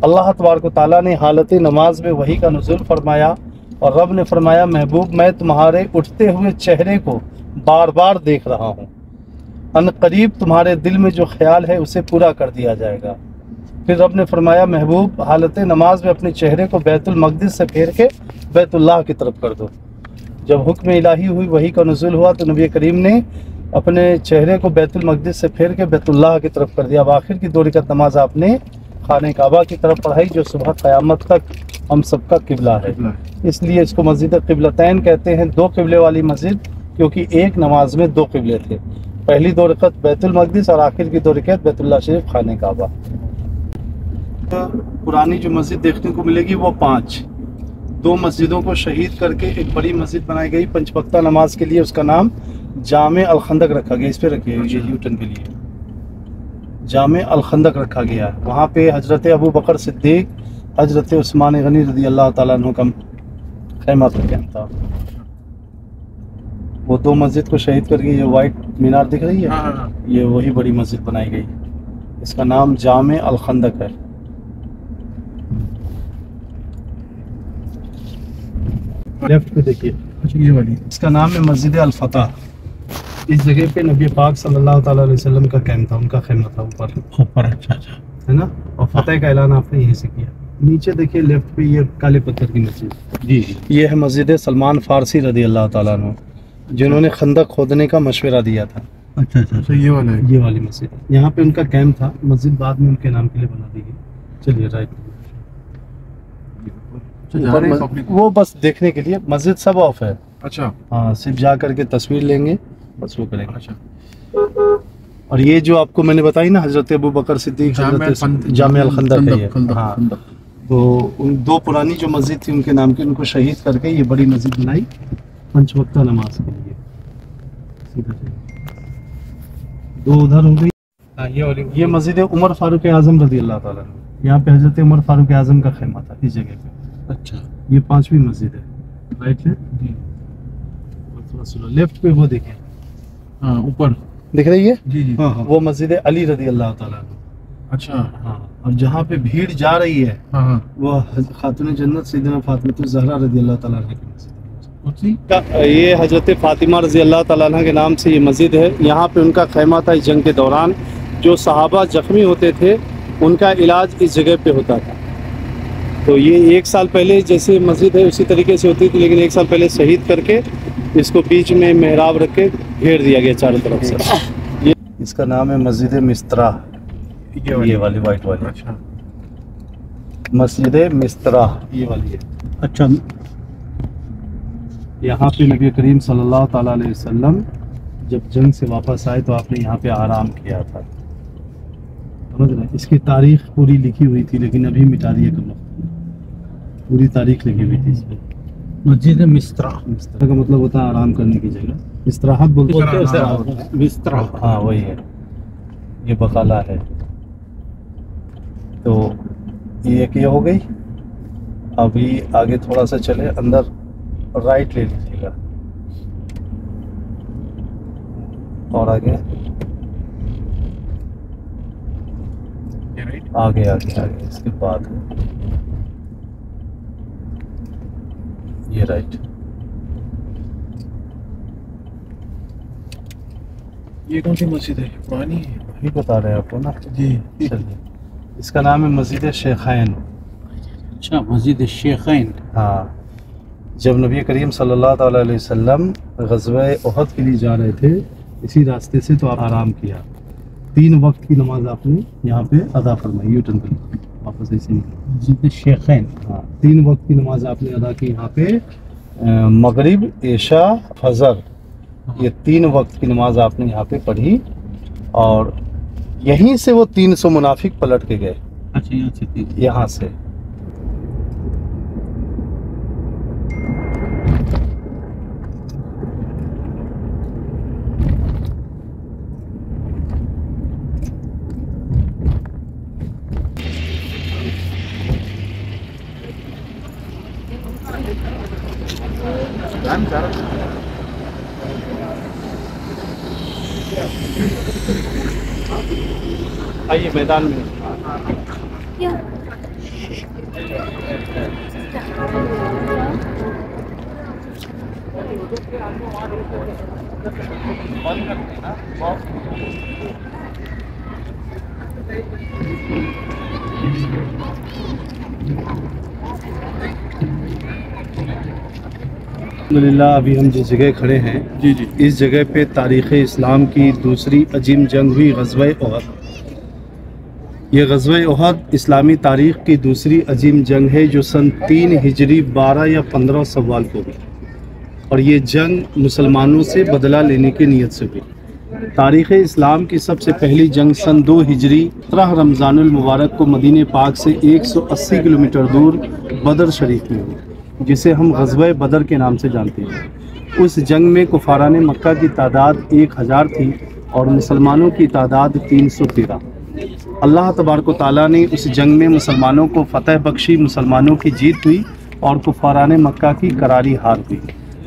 अल्लाह तबारक ताला ने हालत नमाज़ में वही का नजुल फरमाया और रब ने फरमाया, महबूब, मैं तुम्हारे उठते हुए चेहरे को बार बार देख रहा हूँ। अन करीब तुम्हारे दिल में जो ख्याल है उसे पूरा कर दिया जाएगा। फिर रब ने फरमाया, महबूब, हालत नमाज़ में अपने चेहरे को बैतुल मक़दिस से फेर के बैतुल्लाह की तरफ़ कर दो। जब हुक्म इलाही हुई, वही का नजुल हुआ तो नबी करीम ने अपने चेहरे को बैतुल मक़दिस से फेर के बैतुल्लाह की तरफ़ कर दिया। अब आखिर की दो रकत नमाज़ आपने खाने काबा की तरफ़ पढ़ाई, जो सुबह क़्यामत तक हम सबका किबला है। इसलिए इसको मस्जिद किबलतैन कहते हैं, दो किबले वाली मस्जिद, क्योंकि एक नमाज़ में दो किबले थे। पहली दो रकत बैतुल मक़दिस और आखिर की दो रकत बैतुल्ला शरीफ खाने काबा। पुरानी जो मस्जिद देखने को मिलेगी वो पाँच। दो मस्जिदों को शहीद करके एक बड़ी मस्जिद बनाई गई पंचवक्ता नमाज़ के लिए उसका नाम जाम अलखंदक रखा गया इस पर रखिए ये यूटन के लिए। जाम अलखंदक रखा गया। है वहाँ पे हज़रत अबू बकर सिद्दीक हज़रत उस्मान गनी रदी अल्लाह तुम खैमा का कैंप था। वो दो मस्जिद को शहीद करके ये वाइट मीनार दिख रही है हाँ हाँ। ये वही बड़ी मस्जिद बनाई गई। इसका नाम जाम अलखंदक है। लेफ़्ट पे देखिए। अच्छा ये वाली। इसका नाम है मस्जिद अल-फतह। इस जगह पे नबी पाक सल्लल्लाहु अलैहि वसल्लम का कैंप था उनका खैमा था ऊपर। ऊपर अच्छा अच्छा। है ना? और फतेह का ऐलान आपने यहीं से किया। नीचे देखिए लेफ़्ट पे ये काले पत्थर की मस्जिद। जी जी। ये है मस्जिद सलमान फारसी रदी अल्लाह ताला अन्हु जिन्होंने खंदक खोदने का मशवरा दिया था। अच्छा अच्छा अच्छा। ये वाला है। ये वाली मस्जिद। यहाँ पे उनका कैंप था। मस्जिद बाद में उनके नाम के लिए बना दी गई। चलिए राइट अच्छा जहाँ ऊपर पब्लिक वो बस देखने के लिए मस्जिद सब ऑफ़ है। अच्छा। हाँ सिर्फ़ जा करके तस्वीर लेंगे बस वो करेंगे। अच्छा। और ये जो आपको मैंने बताई ना हज़रत अबू बकर सिद्दीक जामे खंदक। है हाँ। तो उन दो पुरानी जो मस्जिद थी उनके नाम की उनको शहीद करके ये बड़ी मस्जिद बनाई पंच वक्ता नमाज़ के लिए। दो उधर हो गई। हाँ ये ये मस्जिद उमर फारूक आज़म रज़ी अल्लाह ताला अन्हु। यहाँ पे हज़रत उमर फारूक आज़म का खेमा था इस जगह पे। अच्छा। ये पांचवी मस्जिद है। राइट है? थोड़ा स्लो लेफ़्ट पे वो देखिए हाँ ऊपर। दिख रही है जी जी। हाँ, हाँ। वो मस्जिद है अली रदी अल्लाह ताला। अच्छा। हाँ। और जहाँ पे भीड़ जा रही है हाँ हाँ। वो खातून जन्नत सैदना फातिमा जहरा रज़ी अल्लाह ताला की मस्जिद है। ये हज़रत फातिमा रज़ी अल्लाह ताला के नाम से ये मस्जिद है। यहाँ पे उनका खैमा था इस जंग के दौरान। जो सहाबा जख्मी होते थे उनका इलाज इस जगह पे होता था। तो ये एक साल पहले जैसे मस्जिद है उसी तरीके से होती थी लेकिन एक साल पहले शहीद करके इसको बीच में मेहराब रख के घेर दिया गया चारों तरफ़ से। ये इसका नाम है मस्जिद मिस्त्रा। ये वाली। वाइट वाली अच्छा। मस्जिद मिस्त्रा। ये वाली है। अच्छा। यहाँ पे नबी करीम सल्लल्लाहु अलैहि वसल्लम जब जंग से वापस आए तो आपने यहाँ पे आराम किया था। समझ रहे इसकी तारीख पूरी लिखी हुई थी लेकिन अभी मिटा दी है कम पूरी तारीख लगी हुई थी इसमें मस्जिद मिस्त्रा। मिस्त्रा का मतलब होता है आराम करने की जगह। इस्तराहत बोलते बोलते हैं मिस्त्रा हाँ वही है। ये बकाला है। तो ये एक ये हो गई। अभी आगे थोड़ा सा चले अंदर राइट ले लीजिएगा। और आगे। आगे आगे आगे इसके बाद। ये राइट ये कौन सी मस्जिद है? पुरानी है? बता रहे हैं आपको ना। जी। चलिए। इसका नाम है मस्जिद शेखैन अच्छा मस्जिद शेखैन हाँ। जब नबी करीम सल्लल्लाहु अलैहि वसल्लम गजवा उहद के लिए जा रहे थे इसी रास्ते से तो आप आराम किया। तीन वक्त की नमाज़ आपने यहाँ पे अदा फरमाई यू टर्न कर ऐसे निकले मस्जिद शेखैन। हाँ तीन वक्त की नमाज़ आपने अदा की यहाँ पे। मगरब मगरिब ऐशा फजर ये तीन वक्त की नमाज़ आपने यहाँ पे पढ़ी और यहीं से वो तीन सौ मुनाफिक पलट के गए। अच्छा यहाँ से। यहाँ से आइए मैदान में। अल्हम्दुलिल्लाह अभी हम जिस जगह खड़े हैं जी जी। इस जगह पे तारीख़ इस्लाम की दूसरी अजीम जंग हुई गजवा उहद ये गजवा उहद इस्लामी तारीख़ की दूसरी अजीम जंग है जो सन तीन हिजरी बारह या पंद्रह सवाल को हुई। और ये जंग मुसलमानों से बदला लेने की नीयत से हुई। तारीख़ इस्लाम की सबसे पहली जंग सन दो हिजरी सत्रह रमज़ानमबारक को मदीने पाक से 180 किलोमीटर दूर बदर शरीफ में हुई, जिसे हम गजवा बदर के नाम से जानते हैं। उस जंग में कुफारान मक्का की तादाद एक हज़ार थी और मुसलमानों की तादाद तीन सौ तेरह। अल्लाह तबारक ताली ने उस जंग में मुसलमानों को फतह बख्शी, मुसलमानों की जीत हुई और कुफारान मक्का की करारी हार हुई।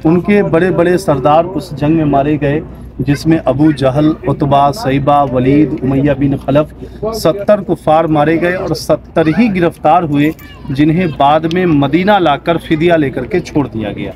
उनके बड़े बड़े सरदार उस जंग में मारे गए, जिसमें अबू जहल, उतबा, सईबा, वलीद, उमैया बिन खलफ सत्तर कुफार मारे गए और सत्तर ही गिरफ़्तार हुए, जिन्हें बाद में मदीना लाकर फिदिया लेकर के छोड़ दिया गया।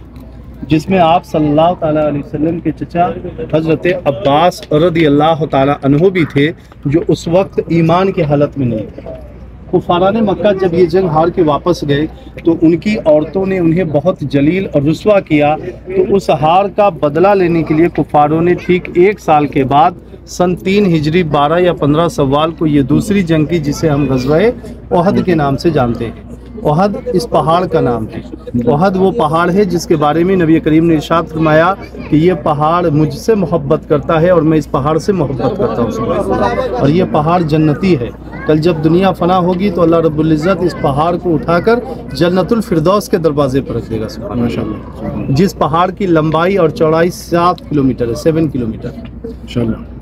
जिसमें आप सल्लल्लाहु अलैहि वसल्लम के चचा हज़रत अब्बास रदी अल्लाह अन्हो भी थे, जो उस वक्त ईमान की हालत में नहीं थे। कुफारान मक्का जब ये जंग हार के वापस गए तो उनकी औरतों ने उन्हें बहुत जलील और रुसवा किया। तो उस हार का बदला लेने के लिए कुफारों ने ठीक एक साल के बाद, सन तीन हिजरी बारह या पंद्रह सवाल को ये दूसरी जंग की, जिसे हम गजवाए ओहद के नाम से जानते हैं। ओहद इस पहाड़ का नाम है। ओहद वो पहाड़ है जिसके बारे में नबी करीम ने इरशाद फरमाया कि ये पहाड़ मुझसे मोहब्बत करता है और मैं इस पहाड़ से मोहब्बत करता हूँ। और ये पहाड़ जन्नती है। कल जब दुनिया फना होगी तो अल्लाह रब्बुल इज़्ज़त इस पहाड़ को उठाकर जन्नतुल फिरदौस के दरवाजे पर रख देगा, सुभान अल्लाह। जिस पहाड़ की लंबाई और चौड़ाई सात किलोमीटर है, सेवन किलोमीटर।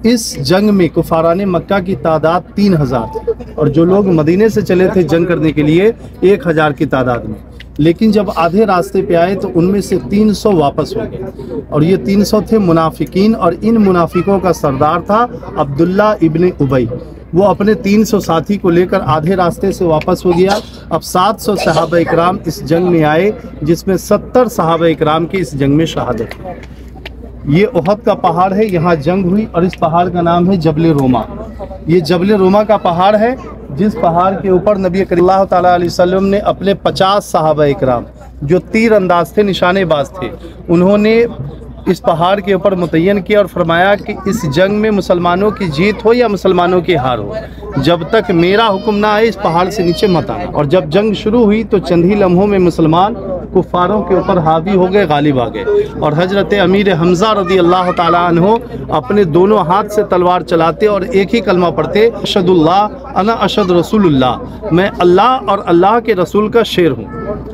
इस जंग में कुफारान मक्का की तादाद तीन हज़ार थी और जो लोग मदीने से चले थे जंग करने के लिए, एक हज़ार की तादाद में। लेकिन जब आधे रास्ते पे आए तो उनमें से 300 वापस हो गए। और ये 300 थे मुनाफिकीन और इन मुनाफिकों का सरदार था अब्दुल्ला इब्ने उबई। वो अपने 300 साथी को लेकर आधे रास्ते से वापस हो गया। अब 700 सहाबा इकराम इस जंग में आए, जिसमें 70 सहाबा इकराम की इस जंग में शहादत। हुई। ये ओहद का पहाड़ है, यहाँ जंग हुई और इस पहाड़ का नाम है जबल रोमा। ये जबल रोमा का पहाड़ है, जिस पहाड़ के ऊपर नबी अलैहि वसल्लम ने अपने 50 साहब इकराम, जो तीर अंदाज थे, निशानेबाज थे, उन्होंने इस पहाड़ के ऊपर मुतयन किया और फरमाया कि इस जंग में मुसलमानों की जीत हो या मुसलमानों की हार हो, जब तक मेरा हुक्म ना आए, इस पहाड़ से नीचे मत आना। और जब जंग शुरू हुई तो चंद ही लम्हों में मुसलमान कुफारों के ऊपर हावी हो गए, गालिब आ गए। और हज़रत अमीर हमजा रदी अल्लाह अन्हो अपने दोनों हाथ से तलवार चलाते और एक ही कलमा पढ़ते, अशदुल्लाह, अना अशद रसूलुल्लाह, मैं अल्लाह और अल्लाह के रसूल का शेर हूँ।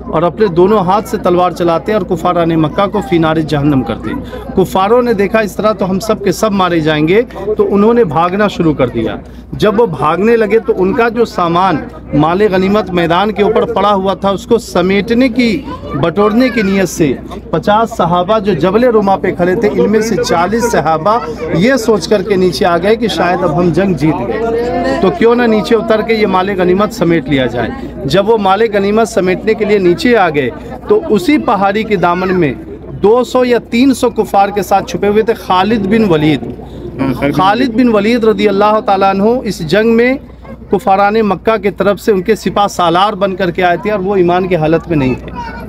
और अपने दोनों हाथ से तलवार चलाते और कुफारा ने मक्का को फिनारे जहन्नम करते। कुफारों ने देखा, इस तरह तो हम सब के सब मारे जाएँगे। तो उन्होंने भागना शुरू कर दिया। जब वो भागने लगे तो उनका जो सामान माले गनीमत मैदान के ऊपर पड़ा हुआ था, उसको समेटने की बटोरने की नीयत से 50 सहाबा जो जबल रुमा पे खड़े थे इनमें से 40 सहाबा ये सोच कर के नीचे आ गए कि शायद अब हम जंग जीत गए। तो क्यों ना नीचे उतर के ये माले गनीमत समेट लिया जाए। जब वो माले गनीमत समेटने के लिए नीचे आ गए तो उसी पहाड़ी के दामन में 200 या 300 कुफार के साथ छुपे हुए थे खालिद बिन वलीद। खालिद बिन वलीद रदी अल्लाह तु इस जंग में कुफारान मक्का की तरफ़ से उनके सिपा सालार बन करके आए थे और वो ईमान की हालत में नहीं थे।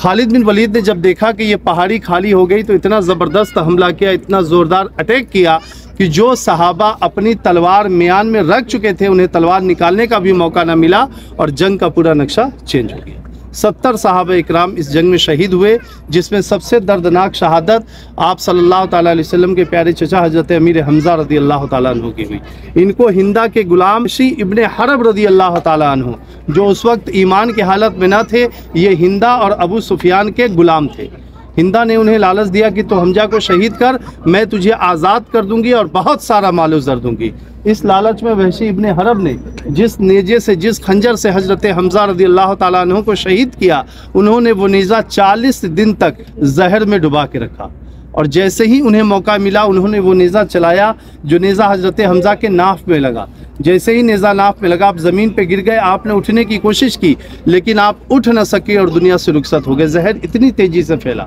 खालिद बिन वलीद ने जब देखा कि ये पहाड़ी खाली हो गई तो इतना ज़बरदस्त हमला किया, इतना ज़ोरदार अटैक किया कि जो सहाबा अपनी तलवार म्यान में रख चुके थे, उन्हें तलवार निकालने का भी मौका ना मिला और जंग का पूरा नक्शा चेंज हो गया। सत्तर साहब इक्राम इस जंग में शहीद हुए, जिसमें सबसे दर्दनाक शहादत आप सल्लल्लाहु अलैहि वसल्लम के प्यारे चचा हज़रत अमीर हमज़ा रदी अल्लाह तु की हुई। इनको हिंदा के गुलाम शी इबन हरब रदी अल्लाह तु जो उस वक्त ईमान की हालत में न थे, ये हिंदा और अबू सुफियान के गुलाम थे। हिंदा ने उन्हें लालच दिया कि तो हमजा को शहीद कर, मैं तुझे आज़ाद कर दूँगी और बहुत सारा मालो जर दूँगी। इस लालच में वहशी इब्ने हरब ने जिस नेजे से जिस खंजर से हज़रत हमजा रदी अल्लाह अन्हु को शहीद किया, उन्होंने वो नेज़ा चालीस दिन तक जहर में डुबा के रखा। और जैसे ही उन्हें मौका मिला, उन्होंने वो नेज़ा चलाया, जो नेज़ा हज़रत हमजा के नाफ में लगा। जैसे ही नेज़ा नाफ में लगा, आप ज़मीन पे गिर गए, आपने उठने की कोशिश की, लेकिन आप उठ न सके और दुनिया से रुखसत हो गए। जहर इतनी तेज़ी से फैला।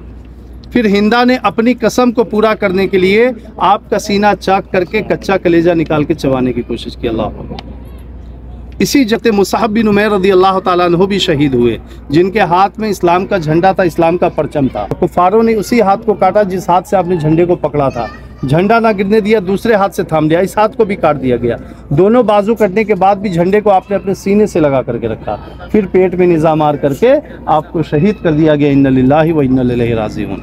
फिर हिंदा ने अपनी कसम को पूरा करने के लिए आपका सीना चाक करके कच्चा कलेजा निकाल के चबाने की कोशिश की, अल्लाह इसी जते मुसाहब बिन उमेर रदी अल्लाह तु भी शहीद हुए, जिनके हाथ में इस्लाम का झंडा था, इस्लाम का परचम था। कुफारों ने उसी हाथ को काटा जिस हाथ से आपने झंडे को पकड़ा था। झंडा ना गिरने दिया दूसरे हाथ से थाम दिया इस हाथ को भी काट दिया गया। दोनों बाजू कटने के बाद भी झंडे को आपने अपने सीने से लगा करके रखा। फिर पेट में निज़ा मार करके आपको शहीद कर दिया गया इन व इन राज़ी हूँ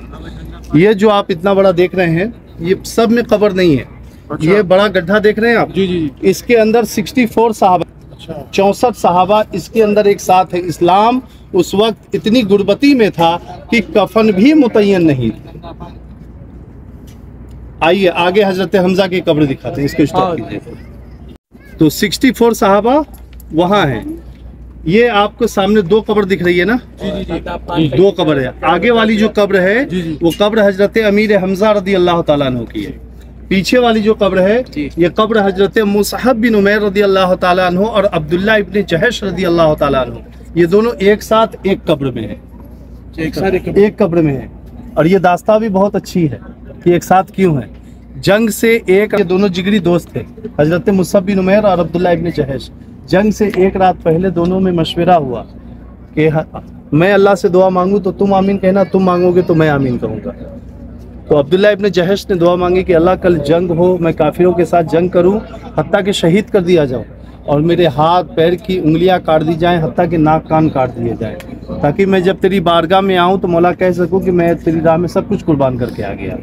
ये जो आप इतना बड़ा देख रहे हैं ये सब में कब्र नहीं है। अच्छा। ये बड़ा गड्ढा देख रहे हैं आप? जी जी इसके अंदर 64 साहबा अच्छा। चौसठ साहबा इसके अंदर एक साथ है। इस्लाम उस वक्त इतनी गुर्बती में था कि कफन भी मुतयन नहीं। आइए आगे हज़रत हमजा की कब्र दिखाते हैं इसको स्टॉप कीजिए। तो 64 फोर साहबा वहाँ है। ये आपको सामने दो कब्र दिख रही है ना? जी जी जी। दो कब्र है। आगे वाली जो कब्र है जी, जी। वो कब्र हज़रत अमीर हमजा रदी अल्लाह तु की है। पीछे वाली जो कब्र है ये कब्र हज़रत मुसहब बिन उमैर रदी अल्लाह ताला अन्हु और अब्दुल्ला इब्ने जहश रदी अल्लाह अन्हु। ये दोनों एक साथ एक कब्र में है। एक कब्र में है। और ये दास्ता भी बहुत अच्छी है। कि एक साथ क्यों है? जंग से एक ये दोनों जिगरी दोस्त थे, हज़रत मुसब बिन उमैर और अब्दुल्ला इब्ने जहश। जंग से एक रात पहले दोनों में मशवरा हुआ कि मैं अल्लाह से दुआ मांगू तो तुम आमीन कहना, तुम मांगोगे तो मैं आमीन कहूँगा। तो अब्दुल्ला इब्ने जहश ने दुआ मांगी कि अल्लाह कल जंग हो, मैं काफिरों के साथ जंग करूँ हत्ता कि शहीद कर दिया जाऊँ और मेरे हाथ, पैर की उंगलियाँ काट दी जाएँ हत्ता कि नाक, कान काट दिए जाएँ, ताकि मैं जब तेरी बारगाह में आऊँ तो मौला कह सकूँ कि मैं तेरी राह में सब कुछ कुर्बान करके आ गया।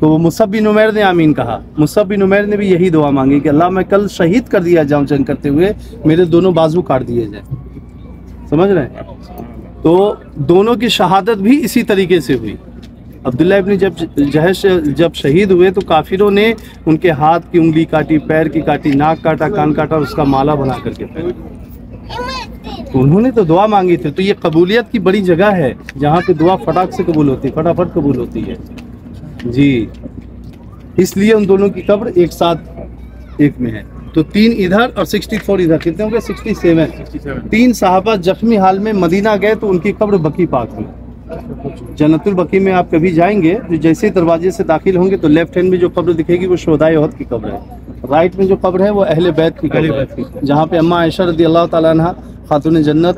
तो मुसब बिन उमैर ने आमीन कहा। मुसब बिन उमैर ने भी यही दुआ मांगी कि अल्लाह मैं कल शहीद कर दिया जाऊँ जंग करते हुए, मेरे दोनों बाजू काट दिए जाए। समझ रहे हैं? तो दोनों की शहादत भी इसी तरीके से हुई। अब्दुल्ला इब्ने जब जहश जब शहीद हुए तो काफिरों ने उनके हाथ की उंगली काटी, पैर की काटी, नाक काटा, कान काटा और उसका माला बना करके तो उन्होंने तो दुआ मांगी थी। तो ये कबूलियत की बड़ी जगह है, जहाँ पे दुआ फटाक से कबूल होती है, फटाफट कबूल होती है। जी। इसलिए उन दोनों की कब्र एक साथ एक में है। तो तीन इधर और 64 इधर। कितने हो गए 67 तीन साहबा जख्मी हाल में मदीना गए तो उनकी कब्र बकी पाक में जन्नतुल बकी में आप कभी जाएँगे तो जैसे ही दरवाजे से दाखिल होंगे तो लेफ़्ट हैंड में जो कब्र दिखेगी वो शोदाय अहद की कब्र है। राइट में जो कब्र है वो अहले बैत की कब्र है। जहाँ पे अम्मा आयशा रदी अल्लाह ताला खातून जन्नत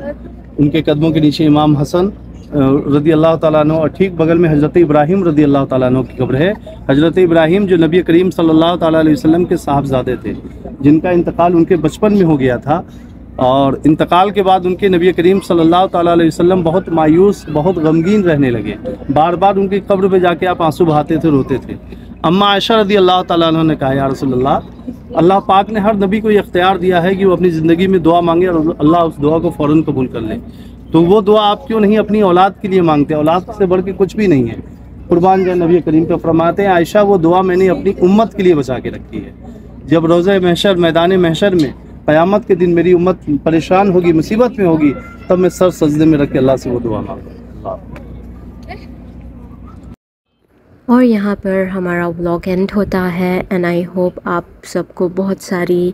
उनके कदमों के नीचे इमाम हसन रदी अल्लाह अन्हु, और ठीक बगल में हज़रत इब्राहिम रदी अल्लाह अन्हु की कब्र है। हज़रत इब्राहिम जो नबी करीम सल्लल्लाहु अलैहि वसल्लम के साहबजादे थे, जिनका इंतकाल उनके बचपन में हो गया था, और इंतकाल के बाद उनके नबी करीम सल्लल्लाहु अलैहि वसल्लम बहुत मायूस, बहुत गमगीन रहने लगे। बार बार उनकी कब्र पे जाके आप आँसू बहाते थे, रोते थे। अम्मा आयशा रदी अल्लाह अन्हा ने कहा, या रसूलल्लाह, अल्लाह पाक ने हर नबी को ये इख्तियार दिया है कि वो अपनी ज़िंदगी में दुआ मांगे और अल्लाह उस दुआ को फ़ौर कबूल कर ले। तो वो दुआ आप क्यों नहीं अपनी औलाद के लिए मांगते औलाद से बढ़ के कुछ भी नहीं है। कुरबान जो नबी करीम पे फरमाते हैं, आयशा, वो दुआ मैंने अपनी उम्मत के लिए बचा के रखी है। जब रोज़ महशर, मैदान महशर में क़यामत के दिन मेरी उम्मत परेशान होगी, मुसीबत में होगी, तब मैं सर सजदे में रख के अल्लाह से वो दुआ मांगूँगा। और यहाँ पर हमारा व्लॉग एंड होता है एंड आई होप आप सबको बहुत सारी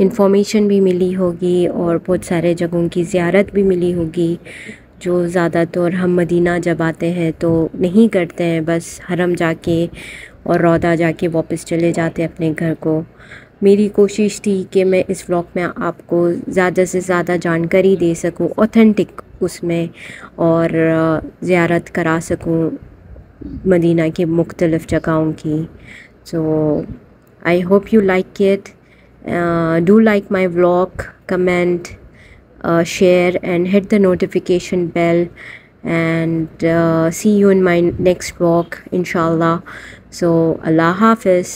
इन्फॉर्मेशन भी मिली होगी और बहुत सारे जगहों की ज़्यारत भी मिली होगी, जो ज़्यादातर हम मदीना जब आते हैं तो नहीं करते हैं, बस हरम जाके और रौदा जाके वापस चले जाते हैं अपने घर को। मेरी कोशिश थी कि मैं इस व्लॉग में आपको ज़्यादा से ज़्यादा जानकारी दे सकूँ ऑथेंटिक उसमें और ज़्यारत करा सकूँ। मदीना के मुख्तलिफ़ जगहों की। So I hope you like it do like my vlog comment share and hit the notification bell and see you in my next vlog इनशाला सो अल्लाह हाफिज़